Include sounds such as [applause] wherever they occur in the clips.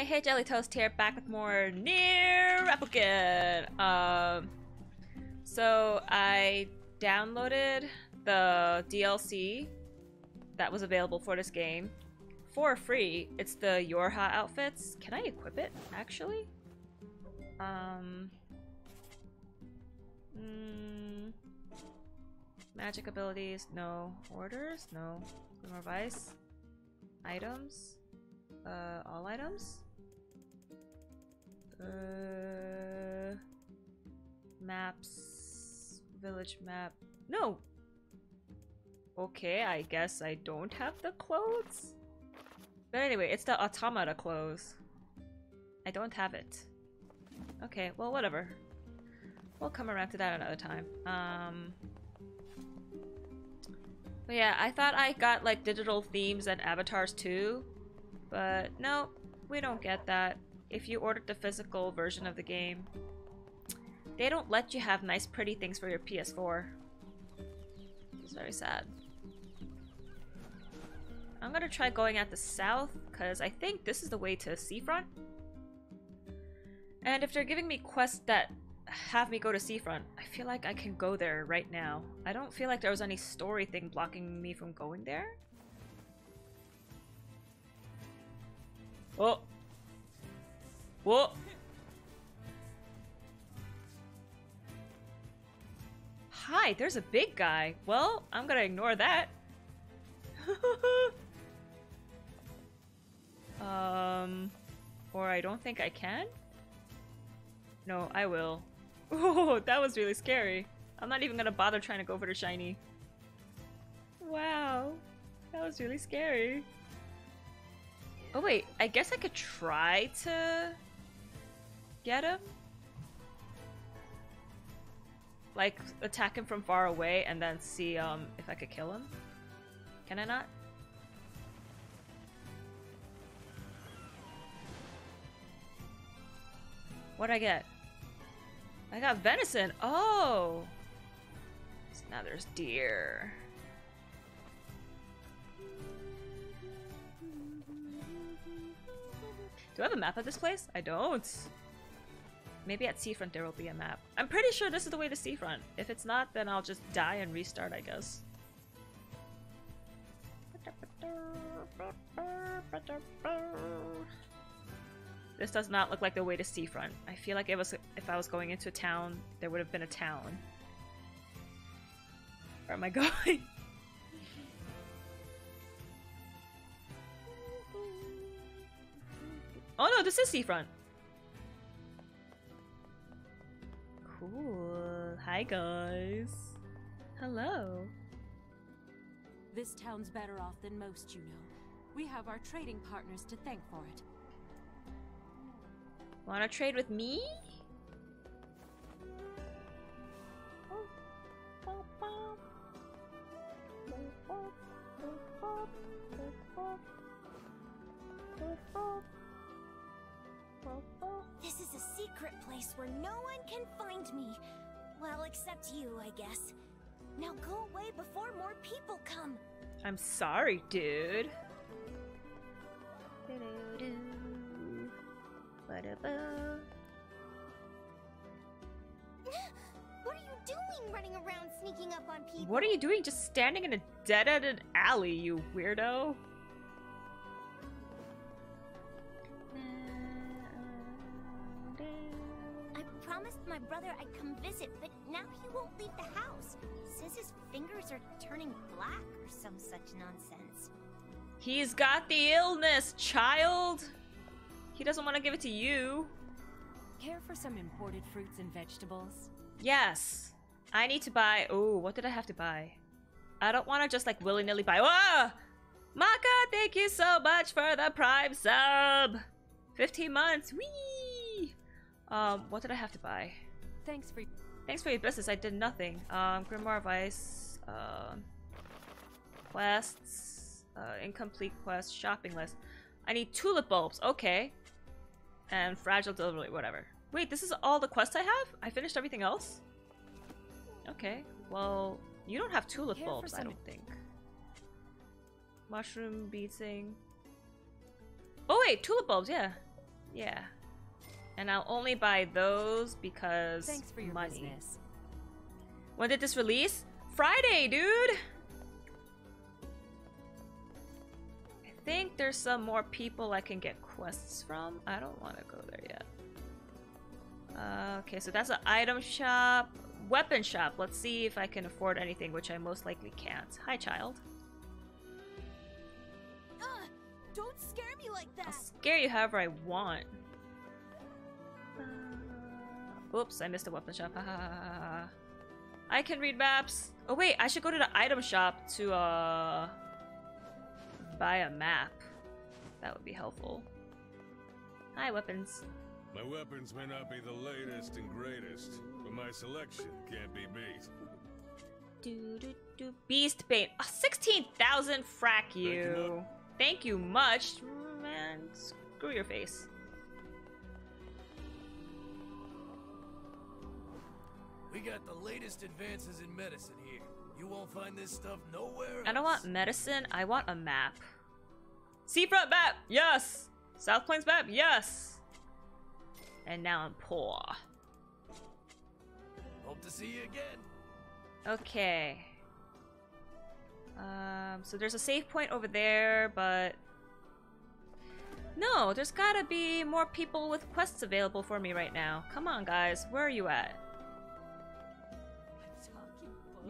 Hey, hey, Jelly Toast here, back with more NieR Replicant. Um, so I downloaded the DLC that was available for this game for free. It's the Yorha outfits. Can I equip it, actually? Um, mm, magic abilities, no. Orders, no. More Weiss. Items. Uh, all items? Uh, maps. Village map. No! Okay, I guess I don't have the clothes? But anyway, it's the automata clothes. I don't have it. Okay, well, whatever. We'll come around to that another time. Um... Yeah, I thought I got like digital themes and avatars too. But no, we don't get that if you ordered the physical version of the game. They don't let you have nice pretty things for your PS4. It's very sad. I'm gonna try going at the south, because I think this is the way to Seafront. And if they're giving me quests that have me go to Seafront, I feel like I can go there right now. I don't feel like there was any story thing blocking me from going there. Oh. Whoa. Hi, there's a big guy. Well, I'm gonna ignore that. [laughs] um, or I don't think I can? No, I will. [laughs] Oh, that was really scary. I'm not even gonna bother trying to go for the shiny. Wow. That was really scary. Oh wait, I guess I could try to get him? Like, attack him from far away and then see um, if I could kill him? Can I not? What'd I get? I got venison. Oh. So now there's deer. Do I have a map of this place? I don't. Maybe at Seafront there will be a map. I'm pretty sure this is the way to Seafront. If it's not, then I'll just die and restart, I guess. This does not look like the way to Seafront. I feel like it was if I was going into a town, there would have been a town. Where am I [laughs] going? oh no, this is Seafront. Cool. Hi guys. Hello. This town's better off than most, you know. We have our trading partners to thank for it. Wanna trade with me? Secret place where no one can find me. Well, except you, I guess. Now go away before more people come. I'm sorry, dude. [gasps] What are you doing running around sneaking up on people? What are you doing just standing in a dead-ended alley, you weirdo? Brother I'd come visit, but now he won't leave the house. Says his fingers are turning black or some such nonsense. He's got the illness, child! He doesn't want to give it to you. Care for some imported fruits and vegetables? Yes. I need to buy... Oh, what did I have to buy? I don't want to just like willy-nilly buy... Whoa! Maka, thank you so much for the prime sub! 15 months, whee! Um, what did I have to buy? Thanks for... Thanks for your business, I did nothing. Um, Grimoire Weiss, uh, quests, uh, incomplete quest, shopping list. I need tulip bulbs, okay. And fragile delivery, whatever. Wait, this is all the quests I have? I finished everything else? Okay, well, you don't have tulip bulbs, I don't think. Mushroom beating. Oh wait, tulip bulbs, yeah. Yeah. And I'll only buy those because Thanks for your money. business. When did this release? Friday, dude! I think there's some more people I can get quests from. I don't want to go there yet. Uh, okay, so that's an item shop. Weapon shop. Let's see if I can afford anything, which I most likely can't. Hi, child. Ugh, don't scare me like that. I'll that. scare you however I want. Uh, oops, I missed a weapon shop. I can read maps. Oh wait, I should go to the item shop to uh buy a map. That would be helpful. Hi, weapons. My weapons may not be the latest and greatest, but my selection can't be beat. Do do do. Beast bait. Oh, Sixteen thousand. Frack you you. Thank you much, man. Screw your face. We got the latest advances in medicine here. You won't find this stuff nowhere I don't want medicine. I want a map. Seafront map, yes. South Plains map, yes. And now I'm poor. Hope to see you again. Okay. Um, so there's a save point over there, but no, there's gotta be more people with quests available for me right now. Come on, guys, where are you at?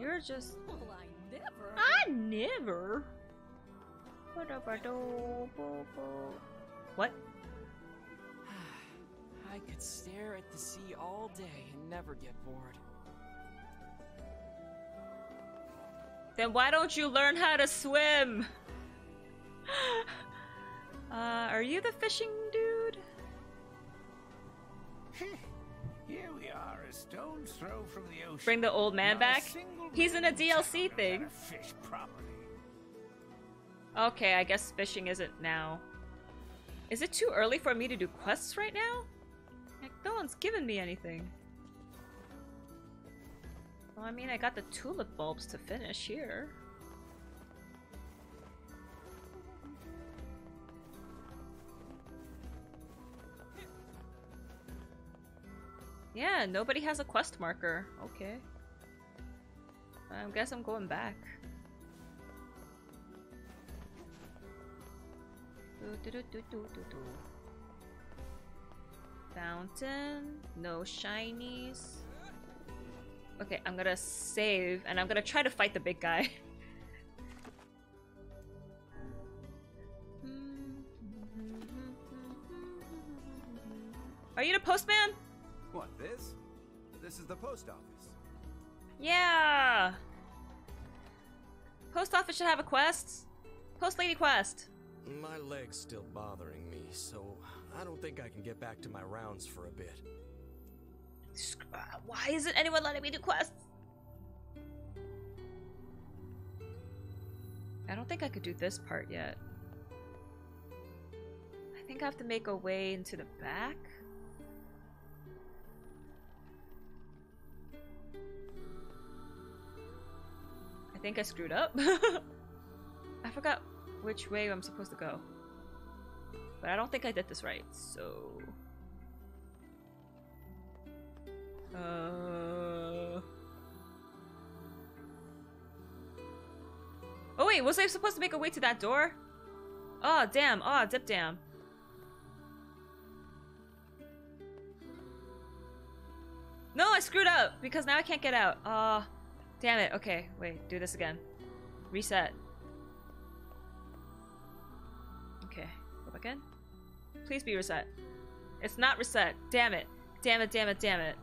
You're just Well, I never. I never. What? [sighs] I could stare at the sea all day and never get bored. Then why don't you learn how to swim? [sighs] uh, are you the fishing dude? [laughs] stone's throw from the ocean. Bring the old man Not back? He's in a DLC town knows how thing. to Fish properly. Okay, I guess fishing isn't now. Is it too early for me to do quests right now? Like, no one's given me anything. Well, I mean, I got the tulip bulbs to finish here. Yeah, nobody has a quest marker. Okay. I guess I'm going back. Do, do, do. Fountain. No shinies. Okay, I'm gonna save and I'm gonna try to fight the big guy. [laughs] Are you the postman? What, this? This is the post office. Yeah! Post office should have a quest. Post lady quest. My leg's still bothering me, so I don't think I can get back to my rounds for a bit. Why isn't anyone letting me do quests? I don't think I could do this part yet. I think I have to make a way into the back. Think I screwed up. [laughs] I forgot which way I'm supposed to go. But I don't think I did this right, so... Uh... Oh wait, was I supposed to make a way to that door? Oh damn! Oh dip damn! No, I screwed up because now I can't get out. Oh, damn it. Okay, wait, do this again. Reset. Okay, go back in. Please be reset. It's not reset. Damn it. Damn it, damn it, damn it.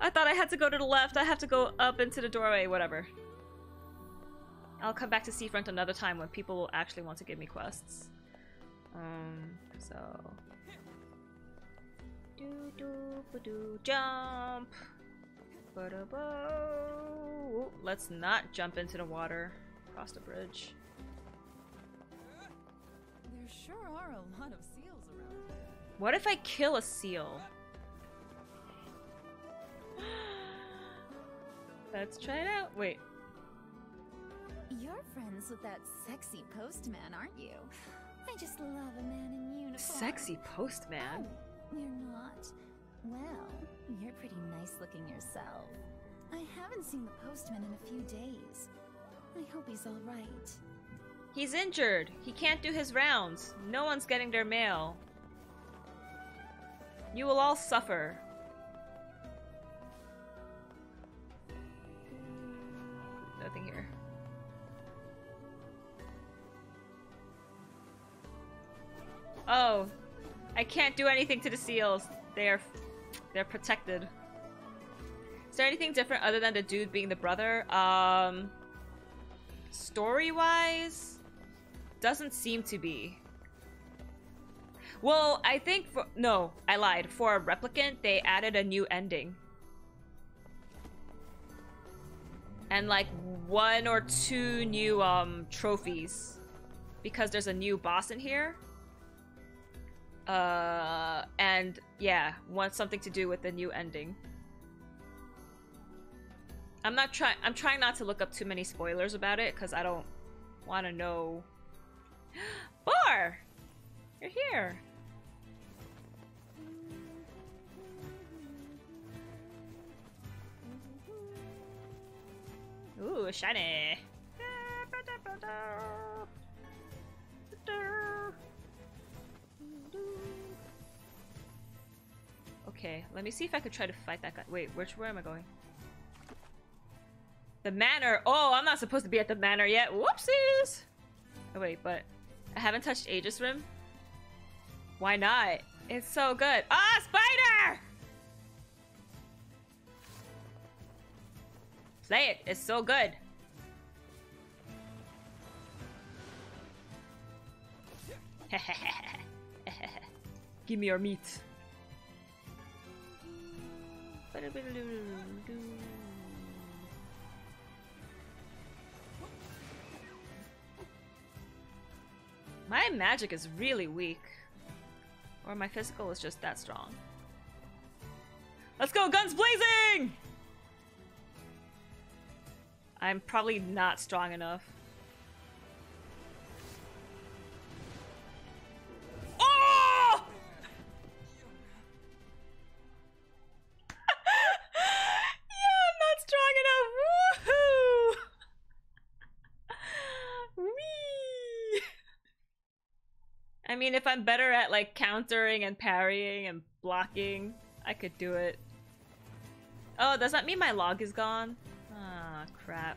I thought I had to go to the left. I have to go up into the doorway, whatever. I'll come back to Seafront another time when people will actually want to give me quests. Um, so. Do do do jump. Let's not jump into the water. Cross the bridge. There sure are a lot of seals around here. What if I kill a seal? [gasps] Let's try it out. Wait. You're friends with that sexy postman, aren't you? I just love a man in uniform. sexy postman. Oh, you're not. Well, you're pretty nice looking yourself. I haven't seen the postman in a few days. I hope he's alright. He's injured. He can't do his rounds. No one's getting their mail. You will all suffer. Nothing here. Oh, I can't do anything to the seals. They are, they're protected. Is there anything different other than the dude being the brother? Um, story-wise, doesn't seem to be. Well, I think for no, I lied. For a replicant, they added a new ending. And like one or two new um trophies because there's a new boss in here. Uh and yeah, wants something to do with the new ending. I'm not trying I'm trying not to look up too many spoilers about it cuz I don't want to know [gasps] Bar! You're here. Ooh, shiny. Okay, let me see if I could try to fight that guy. Wait, which where am I going? The manor. Oh, I'm not supposed to be at the manor yet. Whoopsies. Oh wait, but I haven't touched Aegis Rim. Why not? It's so good. Ah, spider! Play it. It's so good. [laughs] Give me your meat. My magic is really weak. Or my physical is just that strong. Let's go, guns blazing! I'm probably not strong enough. Mean, if I'm better at like countering and parrying and blocking, I could do it. Oh, does that mean my log is gone? Ah, crap.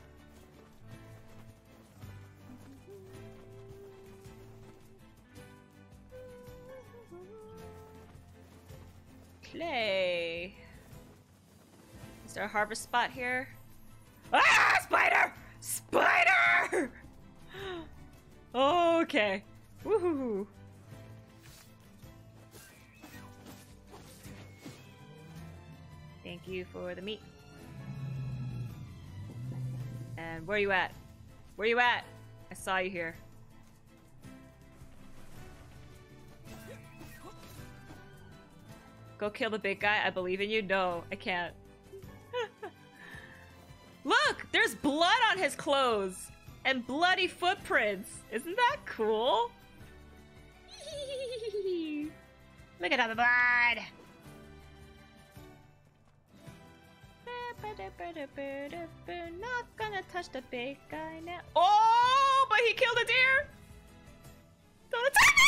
Clay. Is there a harvest spot here? Ah, spider! Spider! [gasps] okay. Woohoo! Thank you for the meat. And where are you at? Where are you at? I saw you here. Go kill the big guy. I believe in you. No, I can't. [laughs] Look! There's blood on his clothes! And bloody footprints! Isn't that cool? [laughs] Look at all the blood! Not gonna touch the big guy now. Oh, but he killed a deer! Don't attack me!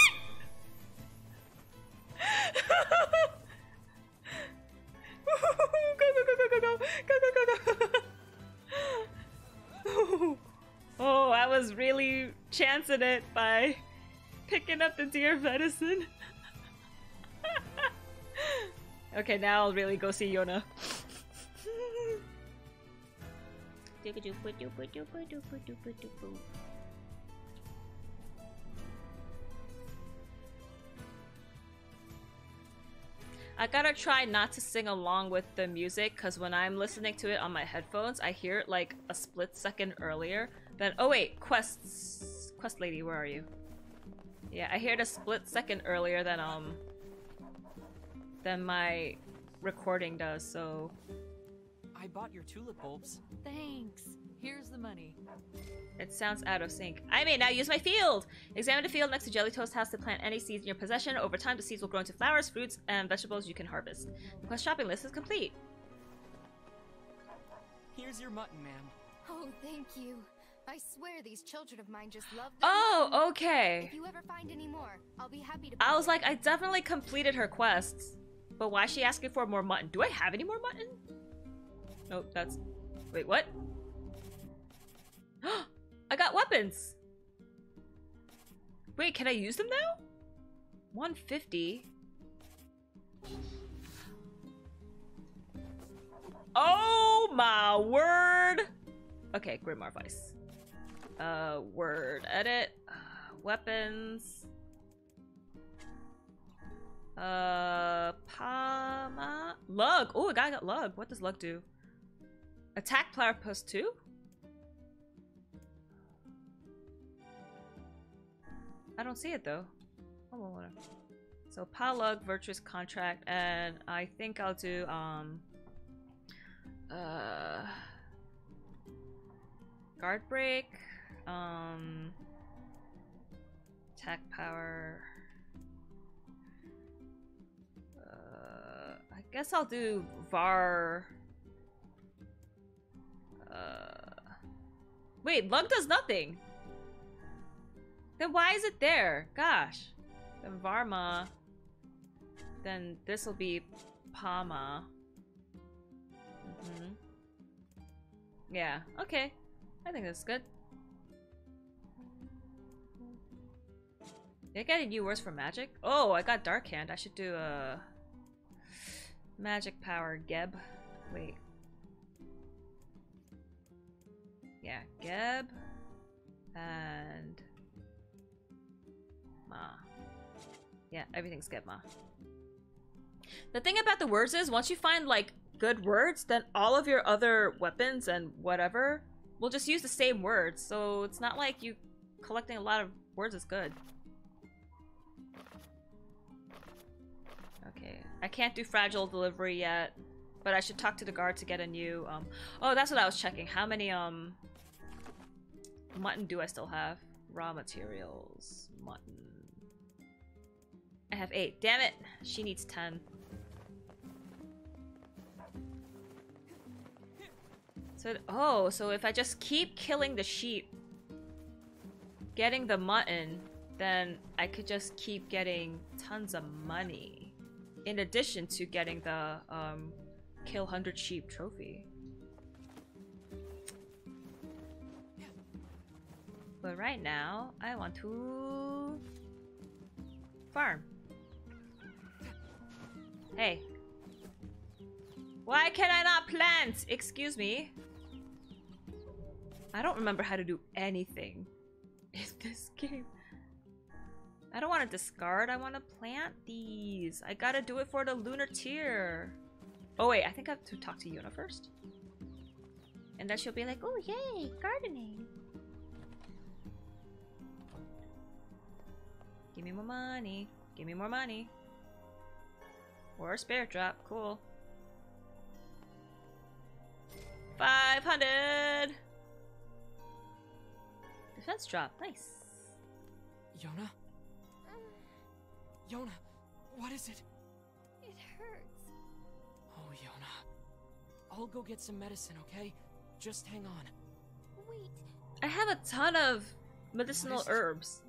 go, go, go, go, go, go, go, go, go, go. [laughs] Oh, I was really chancing it by picking up the deer medicine. [laughs] okay, now I'll really go see Yonah. I gotta try not to sing along with the music because when I'm listening to it on my headphones, I hear it like a split second earlier than- Oh wait, quests- Quest lady, where are you? Yeah, I hear it a split second earlier than, um, than my recording does, so... I bought your tulip bulbs. Thanks. Here's the money. It sounds out of sync. I may now use my field! Examine the field next to Jelly Toast House to plant any seeds in your possession. Over time, the seeds will grow into flowers, fruits, and vegetables you can harvest. The quest shopping list is complete. Here's your mutton, ma'am. Oh, thank you. I swear these children of mine just love their Oh, okay. If you ever find any more, I'll be happy to I was like, I definitely completed her quests. But why is she asking for more mutton? Do I have any more mutton? Nope, that's... Wait, what? [gasps] I got weapons! Wait, can I use them now? 150. Oh my word! Okay, Grimoire Weiss. Uh, word edit. Uh, weapons. Uh, Pama. Lug. Oh, a guy got Lug. What does Lug do? Attack player plus two? I don't see it though. So Palug, Virtuous Contract, and I think I'll do um uh Guard Break, um Attack Power. Uh, I guess I'll do Var. Uh, wait, Lug does nothing. Then why is it there? Gosh. Then Varma. Then this will be Pama. hmm Yeah, okay. I think that's good. Did I get any words for magic? Oh, I got Dark Hand. I should do a magic power Geb. Wait. Yeah, Geb and Ma. Yeah, everything's Geb Ma. The thing about the words is once you find like good words, then all of your other weapons and whatever will just use the same words. So it's not like you collecting a lot of words is good. Okay, I can't do fragile delivery yet, but I should talk to the guard to get a new, um... Oh, that's what I was checking. How many, um... Mutton do I still have? Raw materials. Mutton. I have eight. Damn it! She needs ten. So, oh, so if I just keep killing the sheep, getting the mutton, then I could just keep getting tons of money. In addition to getting the um, kill 100 sheep trophy. But right now, I want to farm. Hey. Why can I not plant? Excuse me. I don't remember how to do anything [laughs] in this game. I don't want to discard. I want to plant these. I gotta do it for the lunar tear. Oh wait, I think I have to talk to Yonah first. And then she'll be like, oh yay, gardening. Give me more money. Give me more money. Or a spare drop. Cool. 500! Defense drop. Nice. Yonah? Yonah, what is it? It hurts. Oh, Yonah. I'll go get some medicine, okay? Just hang on. Wait, I have a ton of medicinal What is it? herbs.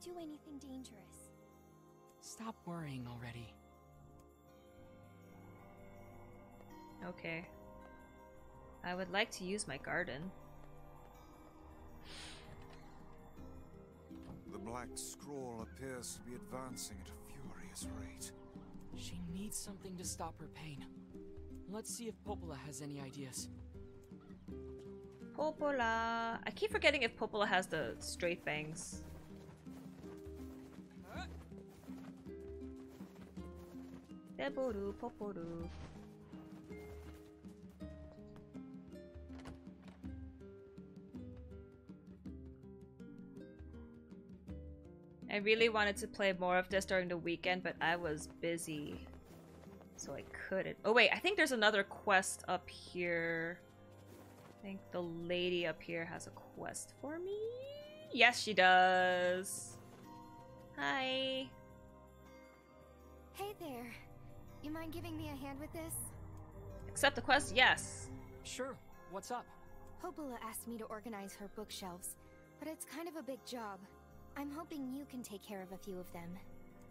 Just don't do anything dangerous. Stop worrying already. Okay. I would like to use my garden. The black scrawl appears to be advancing at a furious rate. She needs something to stop her pain. Let's see if Popola has any ideas. Popola. I keep forgetting if Popola has the straight bangs. Deboru, Poporu. I really wanted to play more of this during the weekend, but I was busy. So I couldn't. Oh wait, I think there's another quest up here. I think the lady up here has a quest for me. Yes, she does. Hi. Hey there. You mind giving me a hand with this? Accept the quest? Yes. Sure. What's up? Popola asked me to organize her bookshelves, but it's kind of a big job. I'm hoping you can take care of a few of them.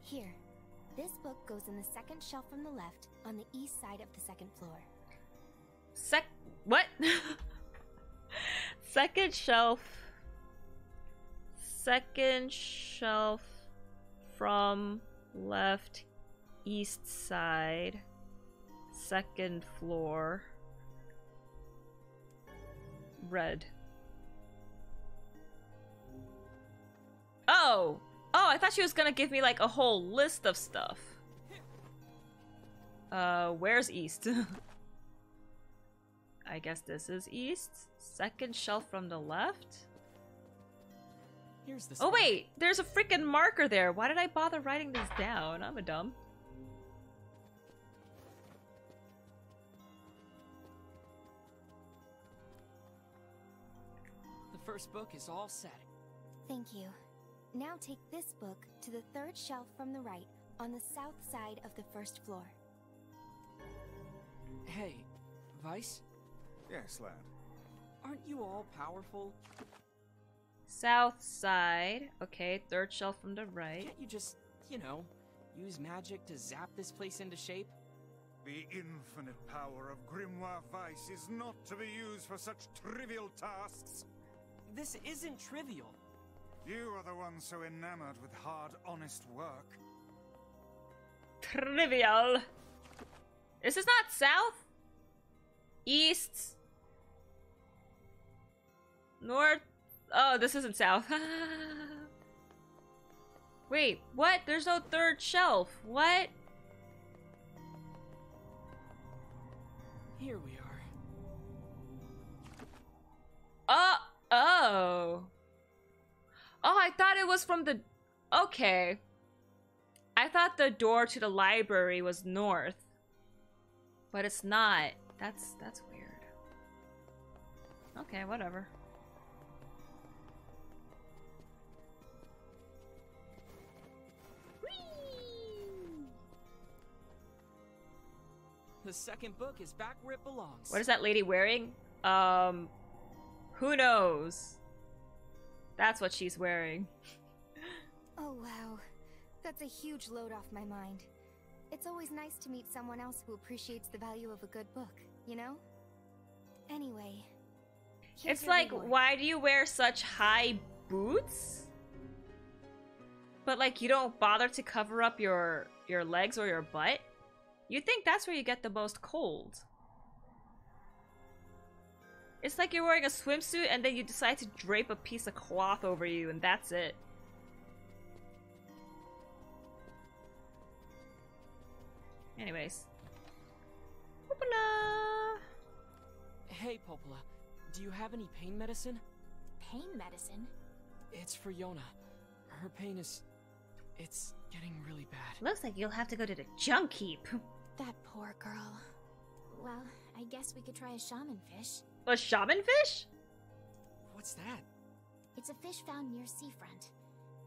Here. This book goes in the second shelf from the left, on the east side of the second floor. Sec. What? [laughs] Second shelf. Second shelf from left east side. Second floor. Red. Oh! Oh, I thought she was gonna give me like a whole list of stuff. Uh, where's east? [laughs] I guess this is east. Second shelf from the left. Here's the. Oh wait, there's a freaking marker there. Why did I bother writing this down? I'm a dumb. First book is all set. Thank you. Now take this book to the third shelf from the right, on the south side of the first floor. Hey, Weiss? Yes, lad. Aren't you all powerful? South side. Okay, third shelf from the right. Can't you just, you know, use magic to zap this place into shape? The infinite power of Grimoire Weiss is not to be used for such trivial tasks. This isn't trivial. You are the one so enamored with hard, honest work. Trivial. This is not south. East. North. Oh, this isn't south. [laughs] Wait, what? There's no third shelf. What? Here we are. Uh, oh. Oh, I thought it was from the... Okay. I thought the door to the library was north. But it's not. That's that's weird. Okay, whatever. The second book is back where it belongs. What is that lady wearing? Um, who knows? That's what she's wearing. [laughs] Oh wow. That's a huge load off my mind. It's always nice to meet someone else who appreciates the value of a good book, you know? Anyway. It's like, reward. why do you wear such high boots? But like, you don't bother to cover up your your legs or your butt? You think that's where you get the most cold. It's like you're wearing a swimsuit and then you decide to drape a piece of cloth over you and that's it. Anyways. Hoopla! Hey, Popola. Do you have any pain medicine? Pain medicine? It's for Yonah. Her pain is. It's getting really bad. Looks like you'll have to go to the junk heap. That poor girl. Well, I guess we could try a shaman fish. A shaman fish? What's that? It's a fish found near seafront.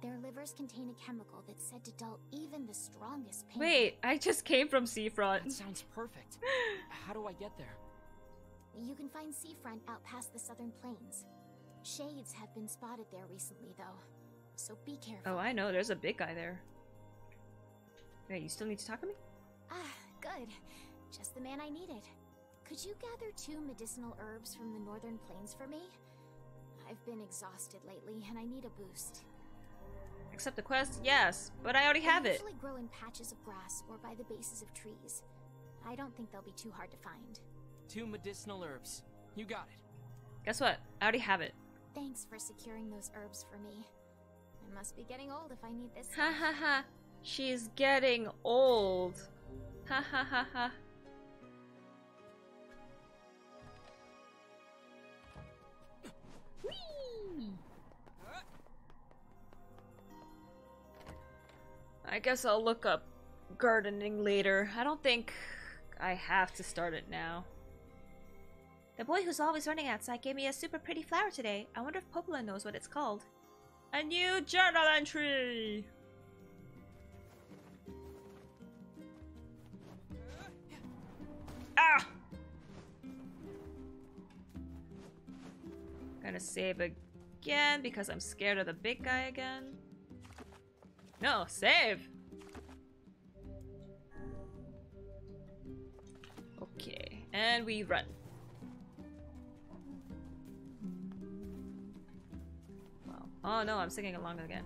Their livers contain a chemical that's said to dull even the strongest pain. Wait, I just came from Seafront. That sounds perfect. [laughs] How do I get there? You can find seafront out past the southern plains. Shades have been spotted there recently, though. So be careful. Oh, I know. There's a big guy there. Wait, you still need to talk to me? Ah, good. Just the man I needed. Could you gather two medicinal herbs from the northern plains for me? I've been exhausted lately, and I need a boost. Accept the quest? Yes, but I already have it. usually grow in patches of grass or by the bases of trees. I don't think they'll be too hard to find. Two medicinal herbs. You got it. Guess what? I already have it. Thanks for securing those herbs for me. I must be getting old if I need this. Ha ha ha. She's getting old. Ha ha ha ha. I guess I'll look up gardening later. I don't think I have to start it now. The boy who's always running outside gave me a super pretty flower today. I wonder if Popola knows what it's called. A new journal entry! Ah! Gonna save again because I'm scared of the big guy again. No, save! Okay, and we run. Wow. Oh no, I'm singing along again.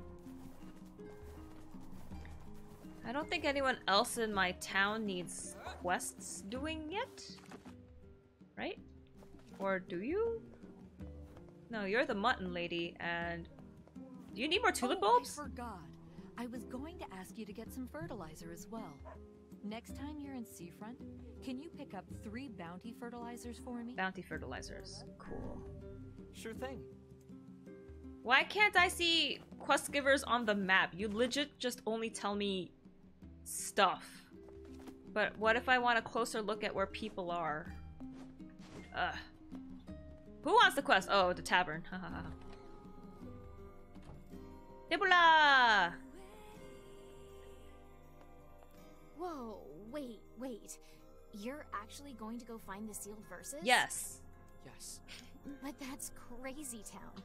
I don't think anyone else in my town needs quests doing yet. Right? Or do you? No, you're the mutton lady, and... Do you need more tulip oh, bulbs? I forgot. I was going to ask you to get some fertilizer as well. Next time you're in Seafront, can you pick up three bounty fertilizers for me? Bounty fertilizers. Cool. Sure thing. Why can't I see quest givers on the map? You legit just only tell me stuff. But what if I want a closer look at where people are? Ugh. Who wants the quest? Oh, the tavern. Devola! Whoa, wait, wait. You're actually going to go find the sealed verses? Yes. Yes. [laughs] But that's crazy town.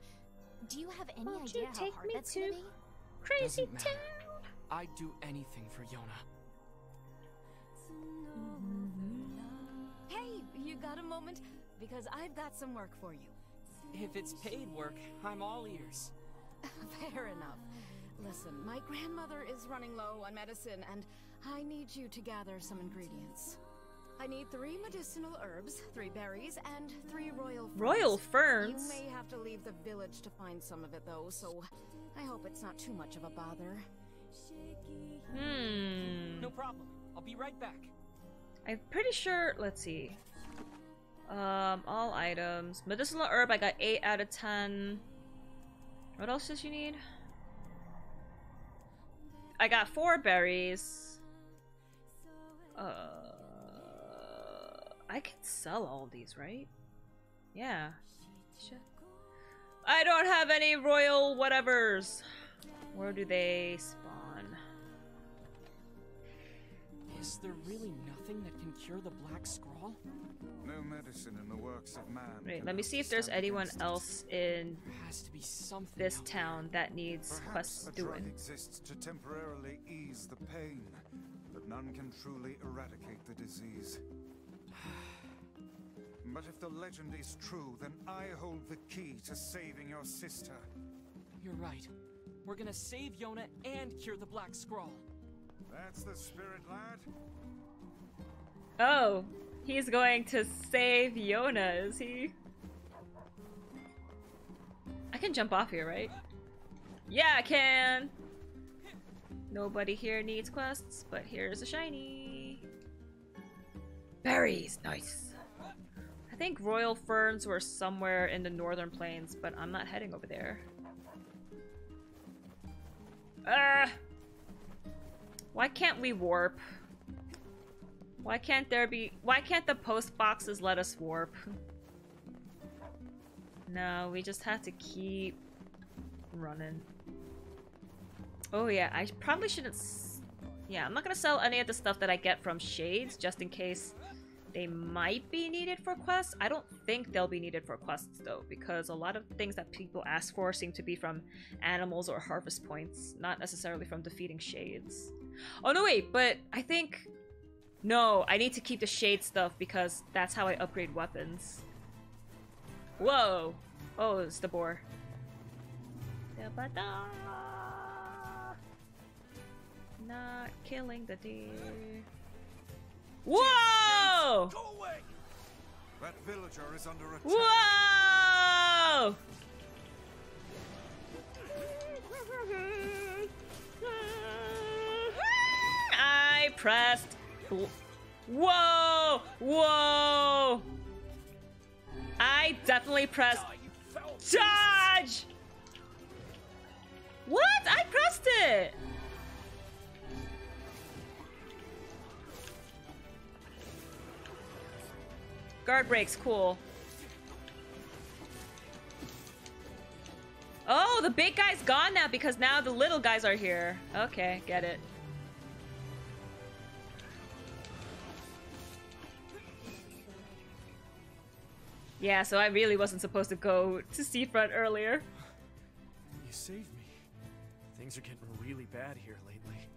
Do you have any Won't idea you how take hard me that's to gonna be? Crazy Doesn't matter. I'd do anything for Yonah. Hey, you got a moment? Because I've got some work for you. If it's paid work, I'm all ears. [laughs] Fair enough. Listen, my grandmother is running low on medicine, and I need you to gather some ingredients. I need three medicinal herbs, three berries, and three royal ferns. Royal ferns? You may have to leave the village to find some of it, though, so I hope it's not too much of a bother. Hmm. No problem. I'll be right back. I'm pretty sure. Let's see. Um, all items. Medicinal herb, I got 8 out of 10. What else does you need? I got 4 berries. Uh, I can sell all these, right? Yeah. I don't have any royal whatevers. Where do they spawn? Is there really nothing that can cure the Black Scrawl? No medicine in the works of man. Wait, let me see if there's anyone else in has to be something. this out town that needs Perhaps quests a drug doing. exists to temporarily ease the pain, but none can truly eradicate the disease. [sighs] But if the legend is true, then I hold the key to saving your sister. You're right. We're gonna save Yonah and cure the Black Scrawl. That's the spirit, lad. Oh, he's going to save Yonah, is he? I can jump off here, right? Yeah, I can! Nobody here needs quests, but here's a shiny. Berries, nice. I think royal ferns were somewhere in the northern plains, but I'm not heading over there. Ah! Why can't we warp? Why can't there be- why can't the post boxes let us warp? No, we just have to keep running. Oh yeah, I probably shouldn't yeah, I'm not gonna sell any of the stuff that I get from Shades, just in case they might be needed for quests. I don't think they'll be needed for quests though, because a lot of things that people ask for seem to be from animals or harvest points, not necessarily from defeating Shades. Oh no wait, but I think no, I need to keep the shade stuff because that's how I upgrade weapons. Whoa! Oh, it's the boar. Da-ba-da. Not killing the deer. Whoa! Go away! That villager is under attack. Whoa! I pressed. Whoa! Whoa! I definitely pressed dodge. What? I pressed it. Guard break's cool. Oh, the big guy's gone now because now the little guys are here. Okay, get it. Yeah, so I really wasn't supposed to go to Seafront earlier. You saved me. Things are getting really bad here lately.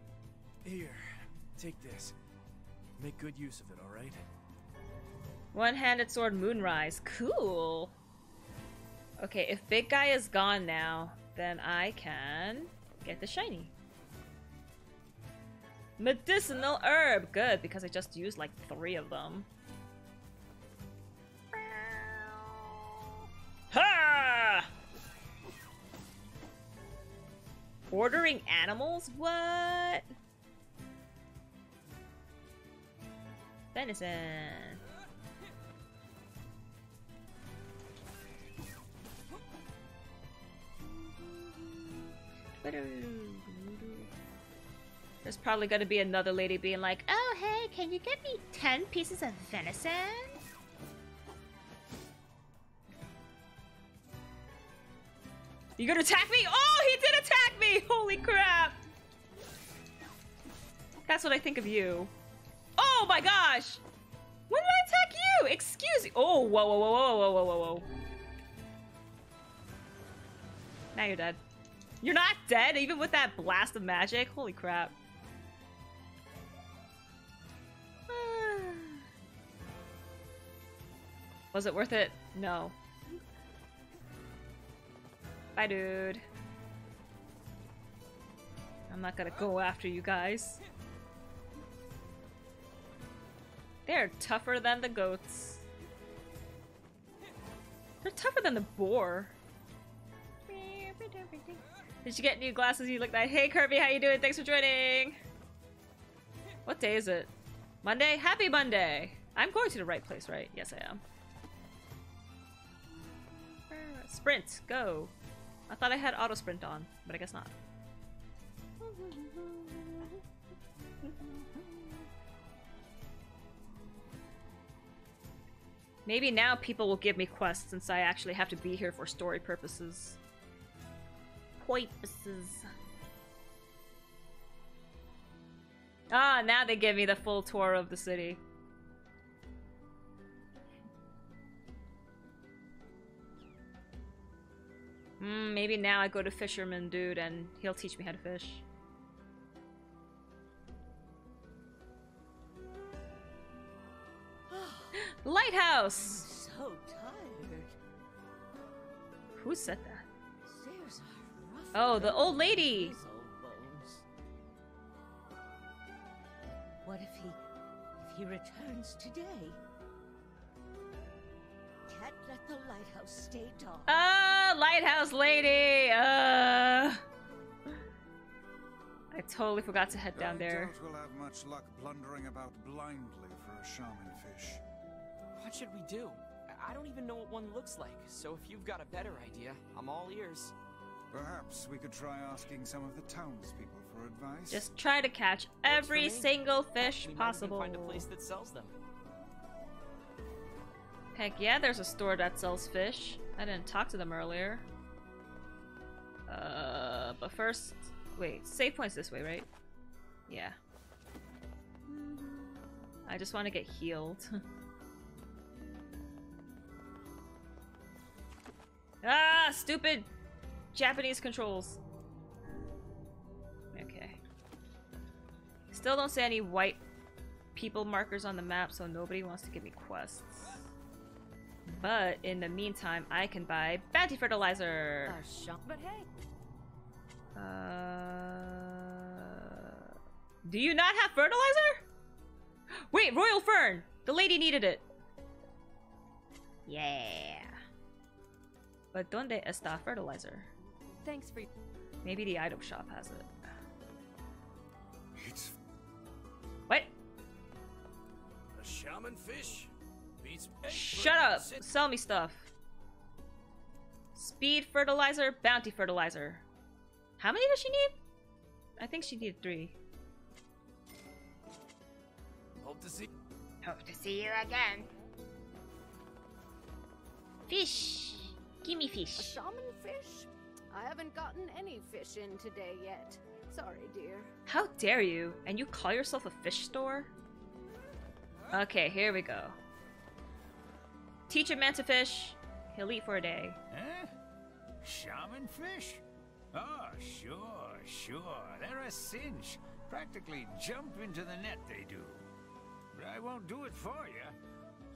Here, take this. Make good use of it, alright? One-handed sword Moonrise. Cool. Okay, if big guy is gone now, then I can get the shiny. Medicinal herb. Good, because I just used like three of them. Ha! Ordering animals? What? Venison. There's probably gonna be another lady being like, Oh hey, can you get me 10 pieces of venison? You gonna attack me? Oh, he did attack me! Holy crap! That's what I think of you. Oh my gosh! When did I attack you? Excuse me. Oh, whoa, whoa, whoa, whoa, whoa, whoa, whoa. Now you're dead. You're not dead, even with that blast of magic? Holy crap. [sighs] Was it worth it? No. Bye, dude. I'm not gonna go after you guys. They're tougher than the goats. They're tougher than the boar. Did you get new glasses? You look like. Hey Kirby, how you doing? Thanks for joining. What day is it? Monday? Happy Monday! I'm going to the right place, right? Yes, I am. Sprint, go. I thought I had auto sprint on, but I guess not. Maybe now people will give me quests since I actually have to be here for story purposes. Purposes. Ah, now they give me the full tour of the city. Mm, maybe now I go to Fisherman Dude and he'll teach me how to fish. [gasps] Lighthouse! I'm so tired. Who said that? Stairs are rough. Oh, the old lady! These old bones. What if he... if he returns today? Can't let the lighthouse stay dark. Ah, lighthouse lady! Uh... I totally forgot to head down I there. doubt we'll have much luck blundering about blindly for a shaman fish. What should we do? I- I don't even know what one looks like, so if you've got a better idea, I'm all ears. Perhaps we could try asking some of the townspeople for advice. Just try to catch every single fish We possible. might even find a place that sells them. Heck yeah, there's a store that sells fish. I didn't talk to them earlier. Uh, but first, wait, save points this way, right? Yeah. I just want to get healed. [laughs] ah, stupid Japanese controls. Okay. Still don't see any white people markers on the map, so nobody wants to give me quests. But in the meantime, I can buy bounty fertilizer. But hey, Uh, do you not have fertilizer? Wait, Royal Fern! The lady needed it. Yeah. But donde está fertilizer? Thanks for. Maybe the item shop has it. It's What? A shaman fish? Beats Shut up! Sell me stuff. Speed fertilizer, bounty fertilizer. How many does she need? I think she needed three. Hope to see. Hope to see you again. Fish! Gimme A shaman fish? I haven't gotten any fish in today yet. Sorry, dear. How dare you? And you call yourself a fish store? Okay, here we go. Teach a man to fish. He'll eat for a day. Eh? Shaman fish? Oh, sure, sure. They're a cinch. Practically jump into the net, they do. But I won't do it for you.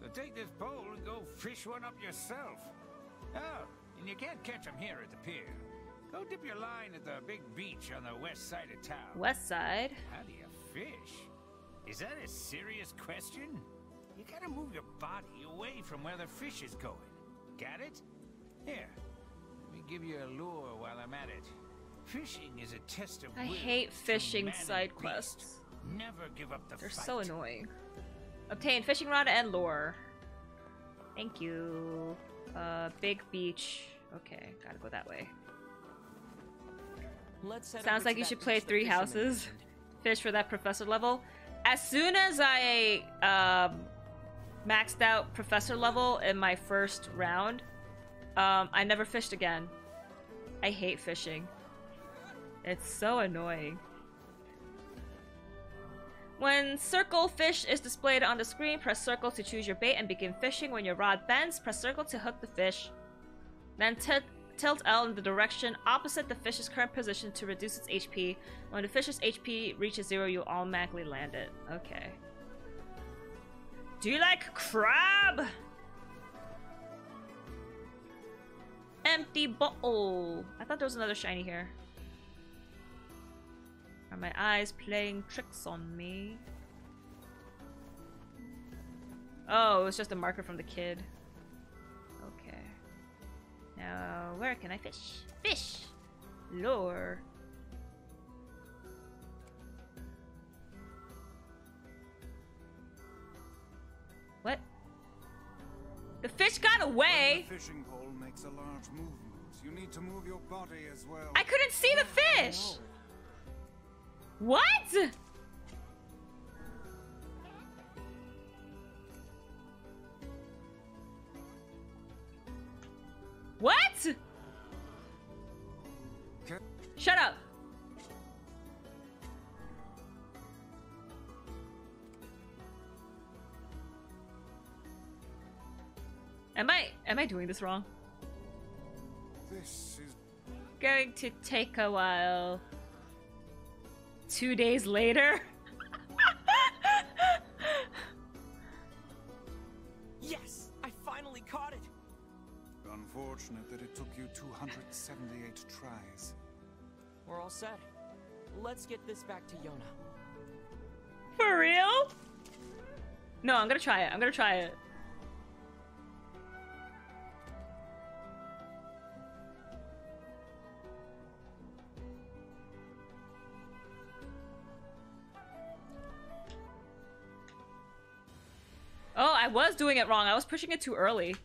So take this pole and go fish one up yourself. Oh, and you can't catch them here at the pier. Go dip your line at the big beach on the west side of town. West side? How do you fish? Is that a serious question? You gotta move your body away from where the fish is going. Got it? Here, let me give you a lure while I'm at it. Fishing is a test of I hate fishing side quests. Never give up the They're fight. so annoying. Obtain fishing rod and lure. Thank you. Uh, big beach. Okay, gotta go that way. Sounds like you should play three houses. Fish for that professor level. As soon as I um, maxed out professor level in my first round, um, I never fished again. I hate fishing. It's so annoying. When circle fish is displayed on the screen, press circle to choose your bait and begin fishing. When your rod bends, press circle to hook the fish. Then tilt L in the direction opposite the fish's current position to reduce its HP. When the fish's HP reaches zero, you'll automatically land it. Okay. Do you like crab? Empty bottle. I thought there was another shiny here. Are my eyes playing tricks on me? Oh, it was just a marker from the kid. Now, where can I fish? Fish! Lure. What? The fish got away! Fishing pole makes a large movement. You need to move your body as well. I couldn't see the oh, fish! What? What? Shut up. Am I am I doing this wrong? This is Going to take a while. Two days later. [laughs] back to Yonah. For real? No, I'm gonna try it. I'm gonna try it. Oh, I was doing it wrong. I was pushing it too early.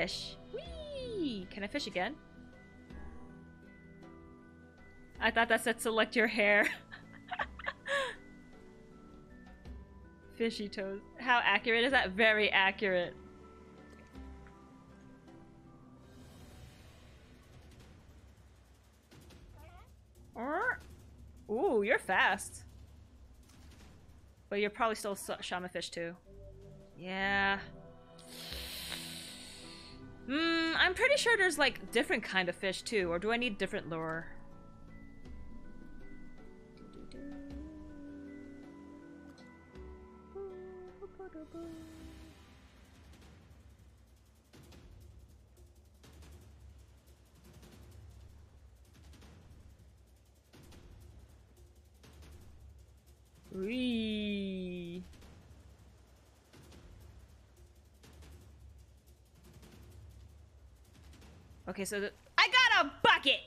Fish! Whee! Can I fish again? I thought that said select your hair. [laughs] Fishy toes. How accurate is that? Very accurate. Ooh, you're fast. But you're probably still s- shaman fish too. Yeah. Hmm, I'm pretty sure there's like different kind of fish too, or do I need different lure? Wee. Okay, so the- I got a bucket.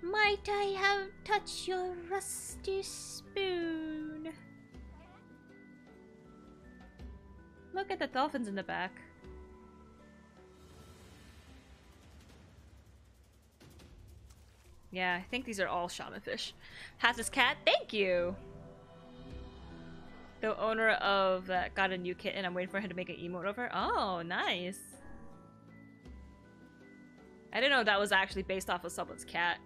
Might I have touched your rusty spoon? Look at the dolphins in the back. Yeah, I think these are all shaman fish. Has this cat, thank you! The owner of got a new kitten. And I'm waiting for him to make an emote of her. Oh, nice. I didn't know that was actually based off of someone's cat.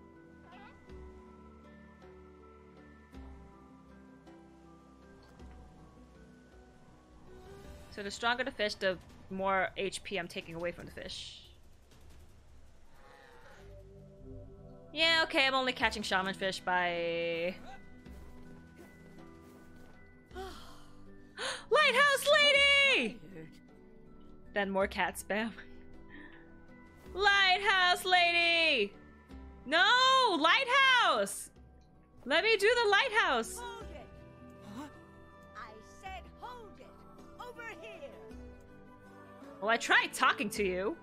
So the stronger the fish, the more HP I'm taking away from the fish. Yeah, okay, I'm only catching shaman fish by... Lighthouse lady! Then more cat spam. Lighthouse lady! No! Lighthouse! Let me do the lighthouse! Hold it! I said hold it! Over here! Well, I tried talking to you.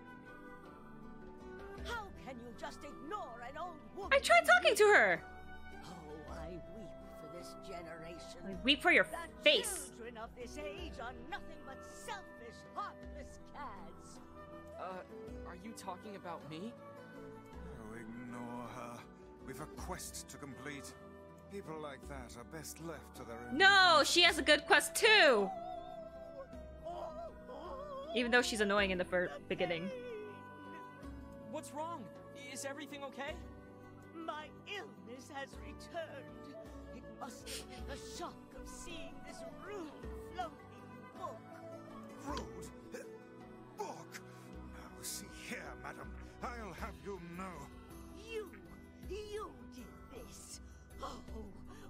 How can you just ignore an old woman? I tried talking to her! Oh, I weep for this generation. I weep for your the face. Children of this age are nothing but selfish, heartless cads. Uh, are you talking about me? Oh, ignore her. We've a quest to complete. People like that are best left to their own. No, she has a good quest too! Even though she's annoying in the first beginning. What's wrong? Is everything okay? My illness has returned. It must have been the shock of seeing this rude floating book. Rude? Book? Now, see here, madam. I'll have you know. You, you did this. Oh,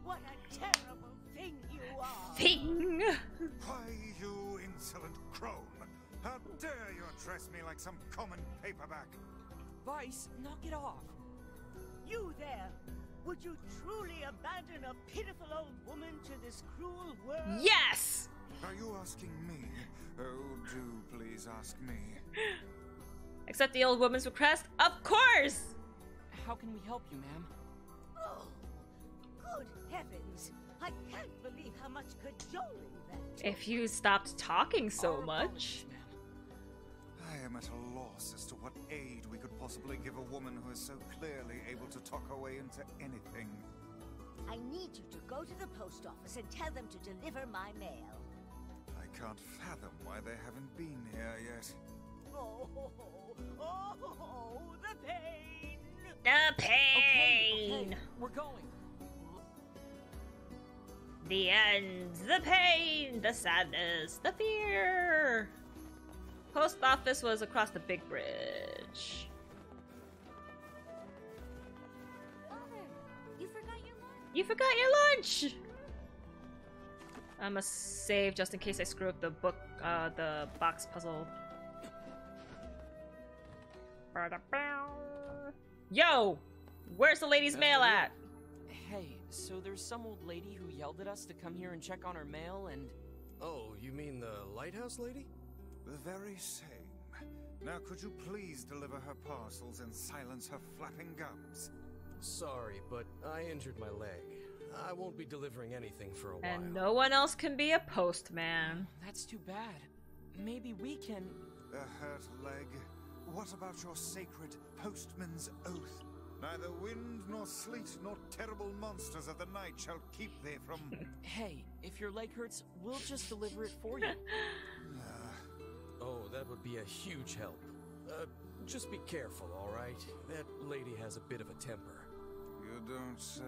what a terrible thing you are. Thing! Why, you insolent crone! How dare you address me like some common paperback? Weiss, knock it off. You there! Would you truly abandon a pitiful old woman to this cruel world? Yes! Are you asking me? Oh, do please ask me. [gasps] Accept the old woman's request? Of course! How can we help you, ma'am? Oh, good heavens! I can't believe how much cajoling that took. If you stopped talking so Our much. apologies. I am at a loss as to what aid we could possibly give a woman who is so clearly able to talk her way into anything. I need you to go to the post office and tell them to deliver my mail. I can't fathom why they haven't been here yet. Oh, oh, the pain! The Okay, pain! okay, we're going. The end, the pain, the sadness, the fear. Post office was across the big bridge. You forgot your lunch! I must save just in case I screw up the book, uh, the box puzzle. Yo! Where's the lady's mail at? Hey, so there's some old lady who yelled at us to come here and check on her mail, and Oh, you mean the lighthouse lady? The very same. Now, could you please deliver her parcels and silence her flapping gums? Sorry, but I injured my leg. I won't be delivering anything for a while. And no one else can be a postman. that's too bad. Maybe we can. A hurt leg? What about your sacred postman's oath? Neither wind nor sleet nor terrible monsters of the night shall keep thee from. [laughs] Hey, if your leg hurts, we'll just deliver it for you. Oh, that would be a huge help. Uh, just be careful, alright? That lady has a bit of a temper. You don't say.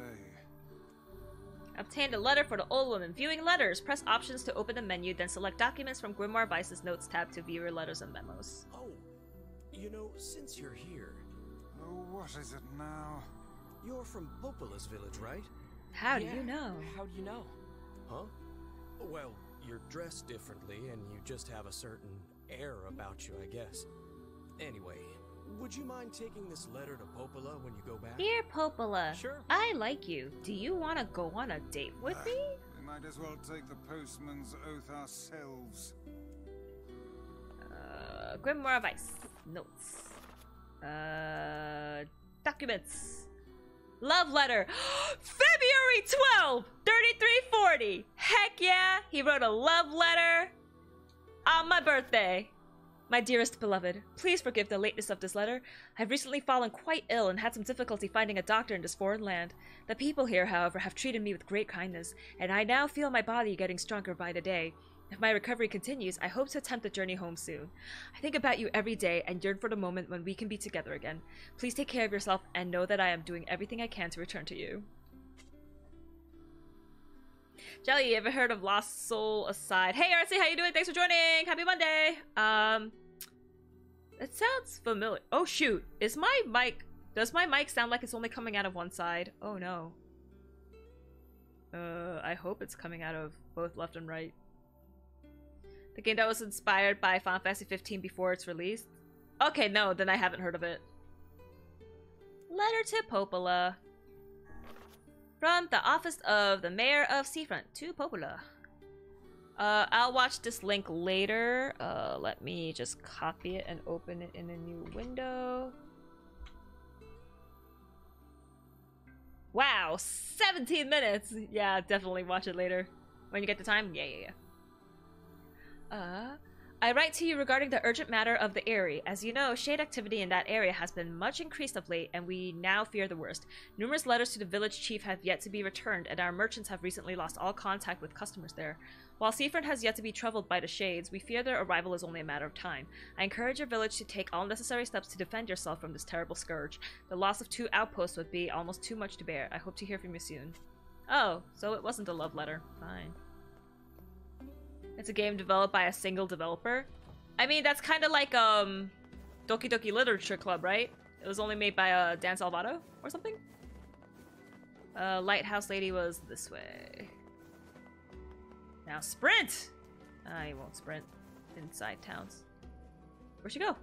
Obtained a letter for the old woman. Viewing letters. Press options to open the menu, then select documents from Grimoire Weiss's notes tab to view your letters and memos. Oh, you know, since you're here, Oh, what is it now? you're from Popola's village, right? How do you know? How do you know? Huh? Well, you're dressed differently and you just have a certain air about you, I guess. Anyway, would you mind taking this letter to Popola when you go back? Dear Popola, Sure. I like you. Do you want to go on a date with me? We might as well take the postman's oath ourselves. Uh, Grimoire Weiss. Notes. Uh, documents. Love letter. [gasps] February 12, 3340. Heck yeah, he wrote a love letter. On my birthday! My dearest beloved, please forgive the lateness of this letter. I've recently fallen quite ill and had some difficulty finding a doctor in this foreign land. The people here, however, have treated me with great kindness, and I now feel my body getting stronger by the day. If my recovery continues, I hope to attempt the journey home soon. I think about you every day and yearn for the moment when we can be together again. Please take care of yourself and know that I am doing everything I can to return to you. Jelly, you ever heard of Lost Soul Aside? Hey, Artsy, how you doing? Thanks for joining. Happy Monday. Um, it sounds familiar. Oh shoot, is my mic? Does my mic sound like it's only coming out of one side? Oh no. Uh, I hope it's coming out of both left and right. The game that was inspired by Final Fantasy 15 before its release. Okay, no, then I haven't heard of it. Letter to Popola. From the office of the mayor of Seafront to Popola. Uh, I'll watch this link later. Uh, let me just copy it and open it in a new window. Wow, 17 minutes! Yeah, definitely watch it later. When you get the time? Yeah, yeah, yeah. Uh, I write to you regarding the urgent matter of the Aerie. As you know, shade activity in that area has been much increased of late, and we now fear the worst. Numerous letters to the village chief have yet to be returned, and our merchants have recently lost all contact with customers there. While Seafront has yet to be troubled by the Shades, we fear their arrival is only a matter of time. I encourage your village to take all necessary steps to defend yourself from this terrible scourge. The loss of two outposts would be almost too much to bear. I hope to hear from you soon. Oh, so it wasn't a love letter. Fine. It's a game developed by a single developer. I mean, that's kind of like um, Doki Doki Literature Club, right? It was only made by uh, Dan Salvato or something? Uh, Lighthouse Lady was this way. Now sprint! I won't sprint inside towns. Where'd she go?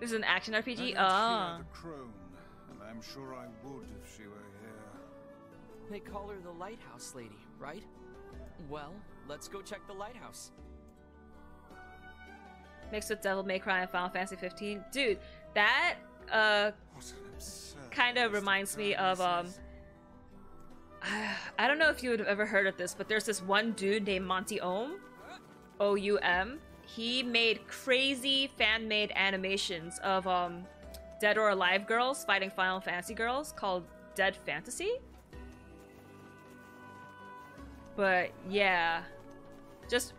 This is an action RPG? Ah. Oh. crone, and I'm sure I would if she were here. They call her the Lighthouse Lady, right? Well, let's go check the lighthouse. Mixed with Devil May Cry and Final Fantasy 15. Dude, that uh kind of reminds me of um [sighs] I don't know if you would have ever heard of this, but there's this one dude named Monty Oum, O U M. He made crazy fan-made animations of um, Dead or Alive girls fighting Final Fantasy girls called Dead Fantasy. But yeah, just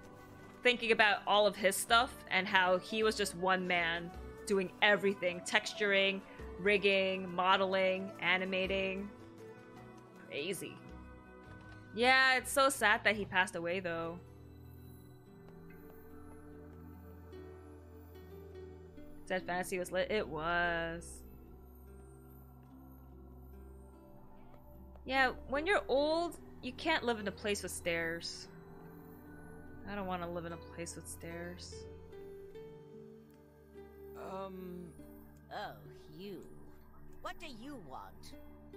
thinking about all of his stuff and how he was just one man doing everything texturing, rigging, modeling, animating crazy. Yeah, it's so sad that he passed away though. Dead Fantasy was lit. It was. Yeah, when you're old, you can't live in a place with stairs. I don't want to live in a place with stairs. Um. Oh, you. What do you want?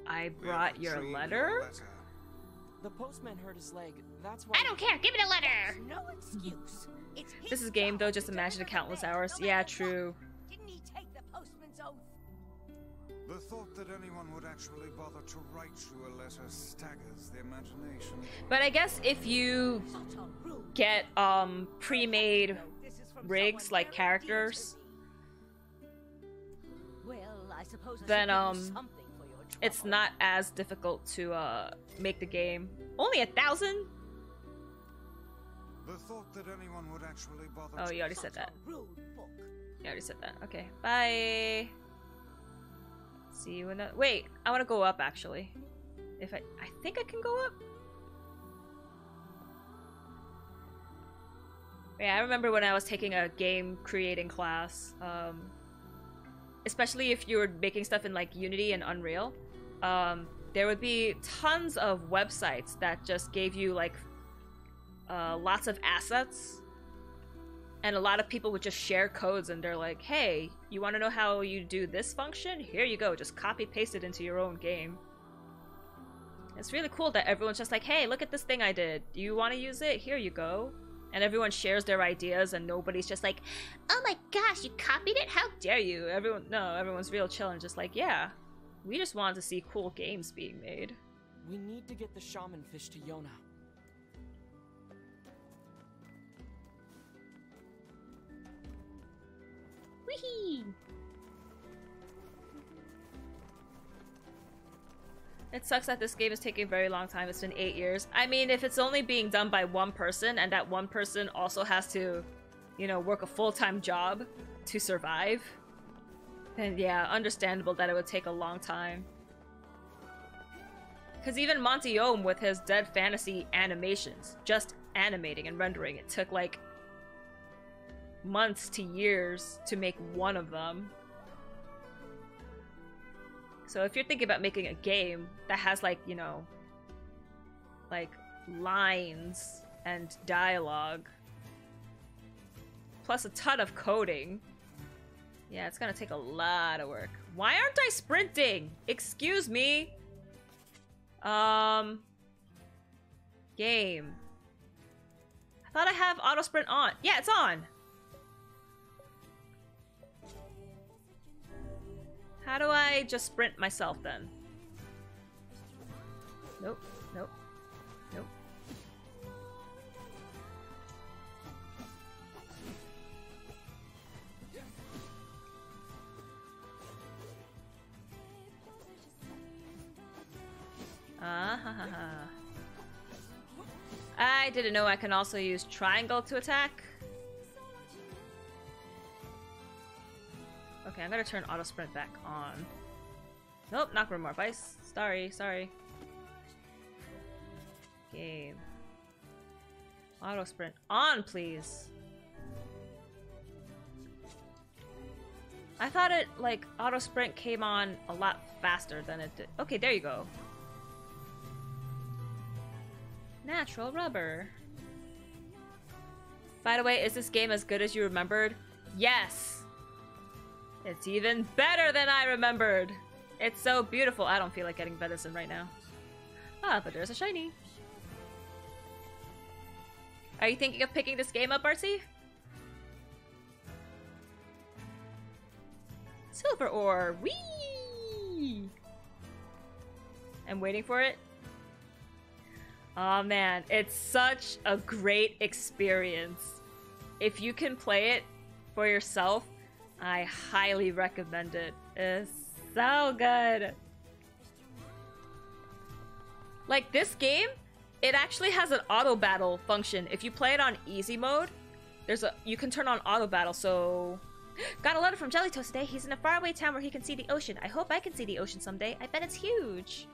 I brought your letter? The postman hurt his leg. That's why. I don't care. Give me the letter. No excuse. It's this is game though. Just imagine the countless hours. Yeah, true. Didn't he take the postman's oath? The thought that anyone would actually bother to write you a letter staggers the imagination. But I guess if you get um pre-made rigs like characters, well, I suppose then um it's not as difficult to uh, make the game. Only a thousand? The thought that anyone would actually bother Oh, you already said that. You already said that. Okay, bye. See you in a- Wait, I want to go up actually. If I- I think I can go up? Yeah, I remember when I was taking a game creating class, um, especially if you were making stuff in like Unity and Unreal, um, there would be tons of websites that just gave you like uh, lots of assets and a lot of people would just share codes and they're like hey you want to know how you do this function? Here you go just copy paste it into your own game. It's really cool that everyone's just like hey look at this thing i did. Do you want to use it? Here you go and everyone shares their ideas and nobody's just like oh my gosh you copied it? How dare you? Everyone no everyone's real chill and just like yeah we just want to see cool games being made. We need to get the shaman fish to Yonah. Wee It sucks that this game is taking a very long time. It's been eight years. I mean, if it's only being done by one person and that one person also has to, you know, work a full-time job to survive, then yeah, understandable that it would take a long time. Because even Monty Oum with his Dead Fantasy animations, just animating and rendering, it took like months to years to make one of them. So if you're thinking about making a game that has like, you know, like lines and dialogue, plus a ton of coding, yeah, it's gonna take a lot of work. Why aren't I sprinting? Excuse me. Um, game. I thought I have auto sprint on. Yeah, it's on. How do I just sprint myself then? Nope, nope, nope. Ah ha ha ha. I didn't know I can also use triangle to attack. Gonna turn auto sprint back on. Nope, not Grimoire Weiss. Sorry, sorry. Game. Auto sprint on, please. I thought it, like, auto sprint came on a lot faster than it did. Okay, there you go. Natural rubber. By the way, is this game as good as you remembered? Yes! It's even better than I remembered! It's so beautiful. I don't feel like getting medicine right now. Ah, but there's a shiny. Are you thinking of picking this game up, Artsy? Silver ore! Whee! I'm waiting for it. Oh man, it's such a great experience. If you can play it for yourself, I highly recommend it. It's so good. Like this game, it actually has an auto battle function. If you play it on easy mode, there's a you can turn on auto battle. So, [gasps] got a letter from Jelly Toast today. He's in a faraway town where he can see the ocean. I hope I can see the ocean someday. I bet it's huge.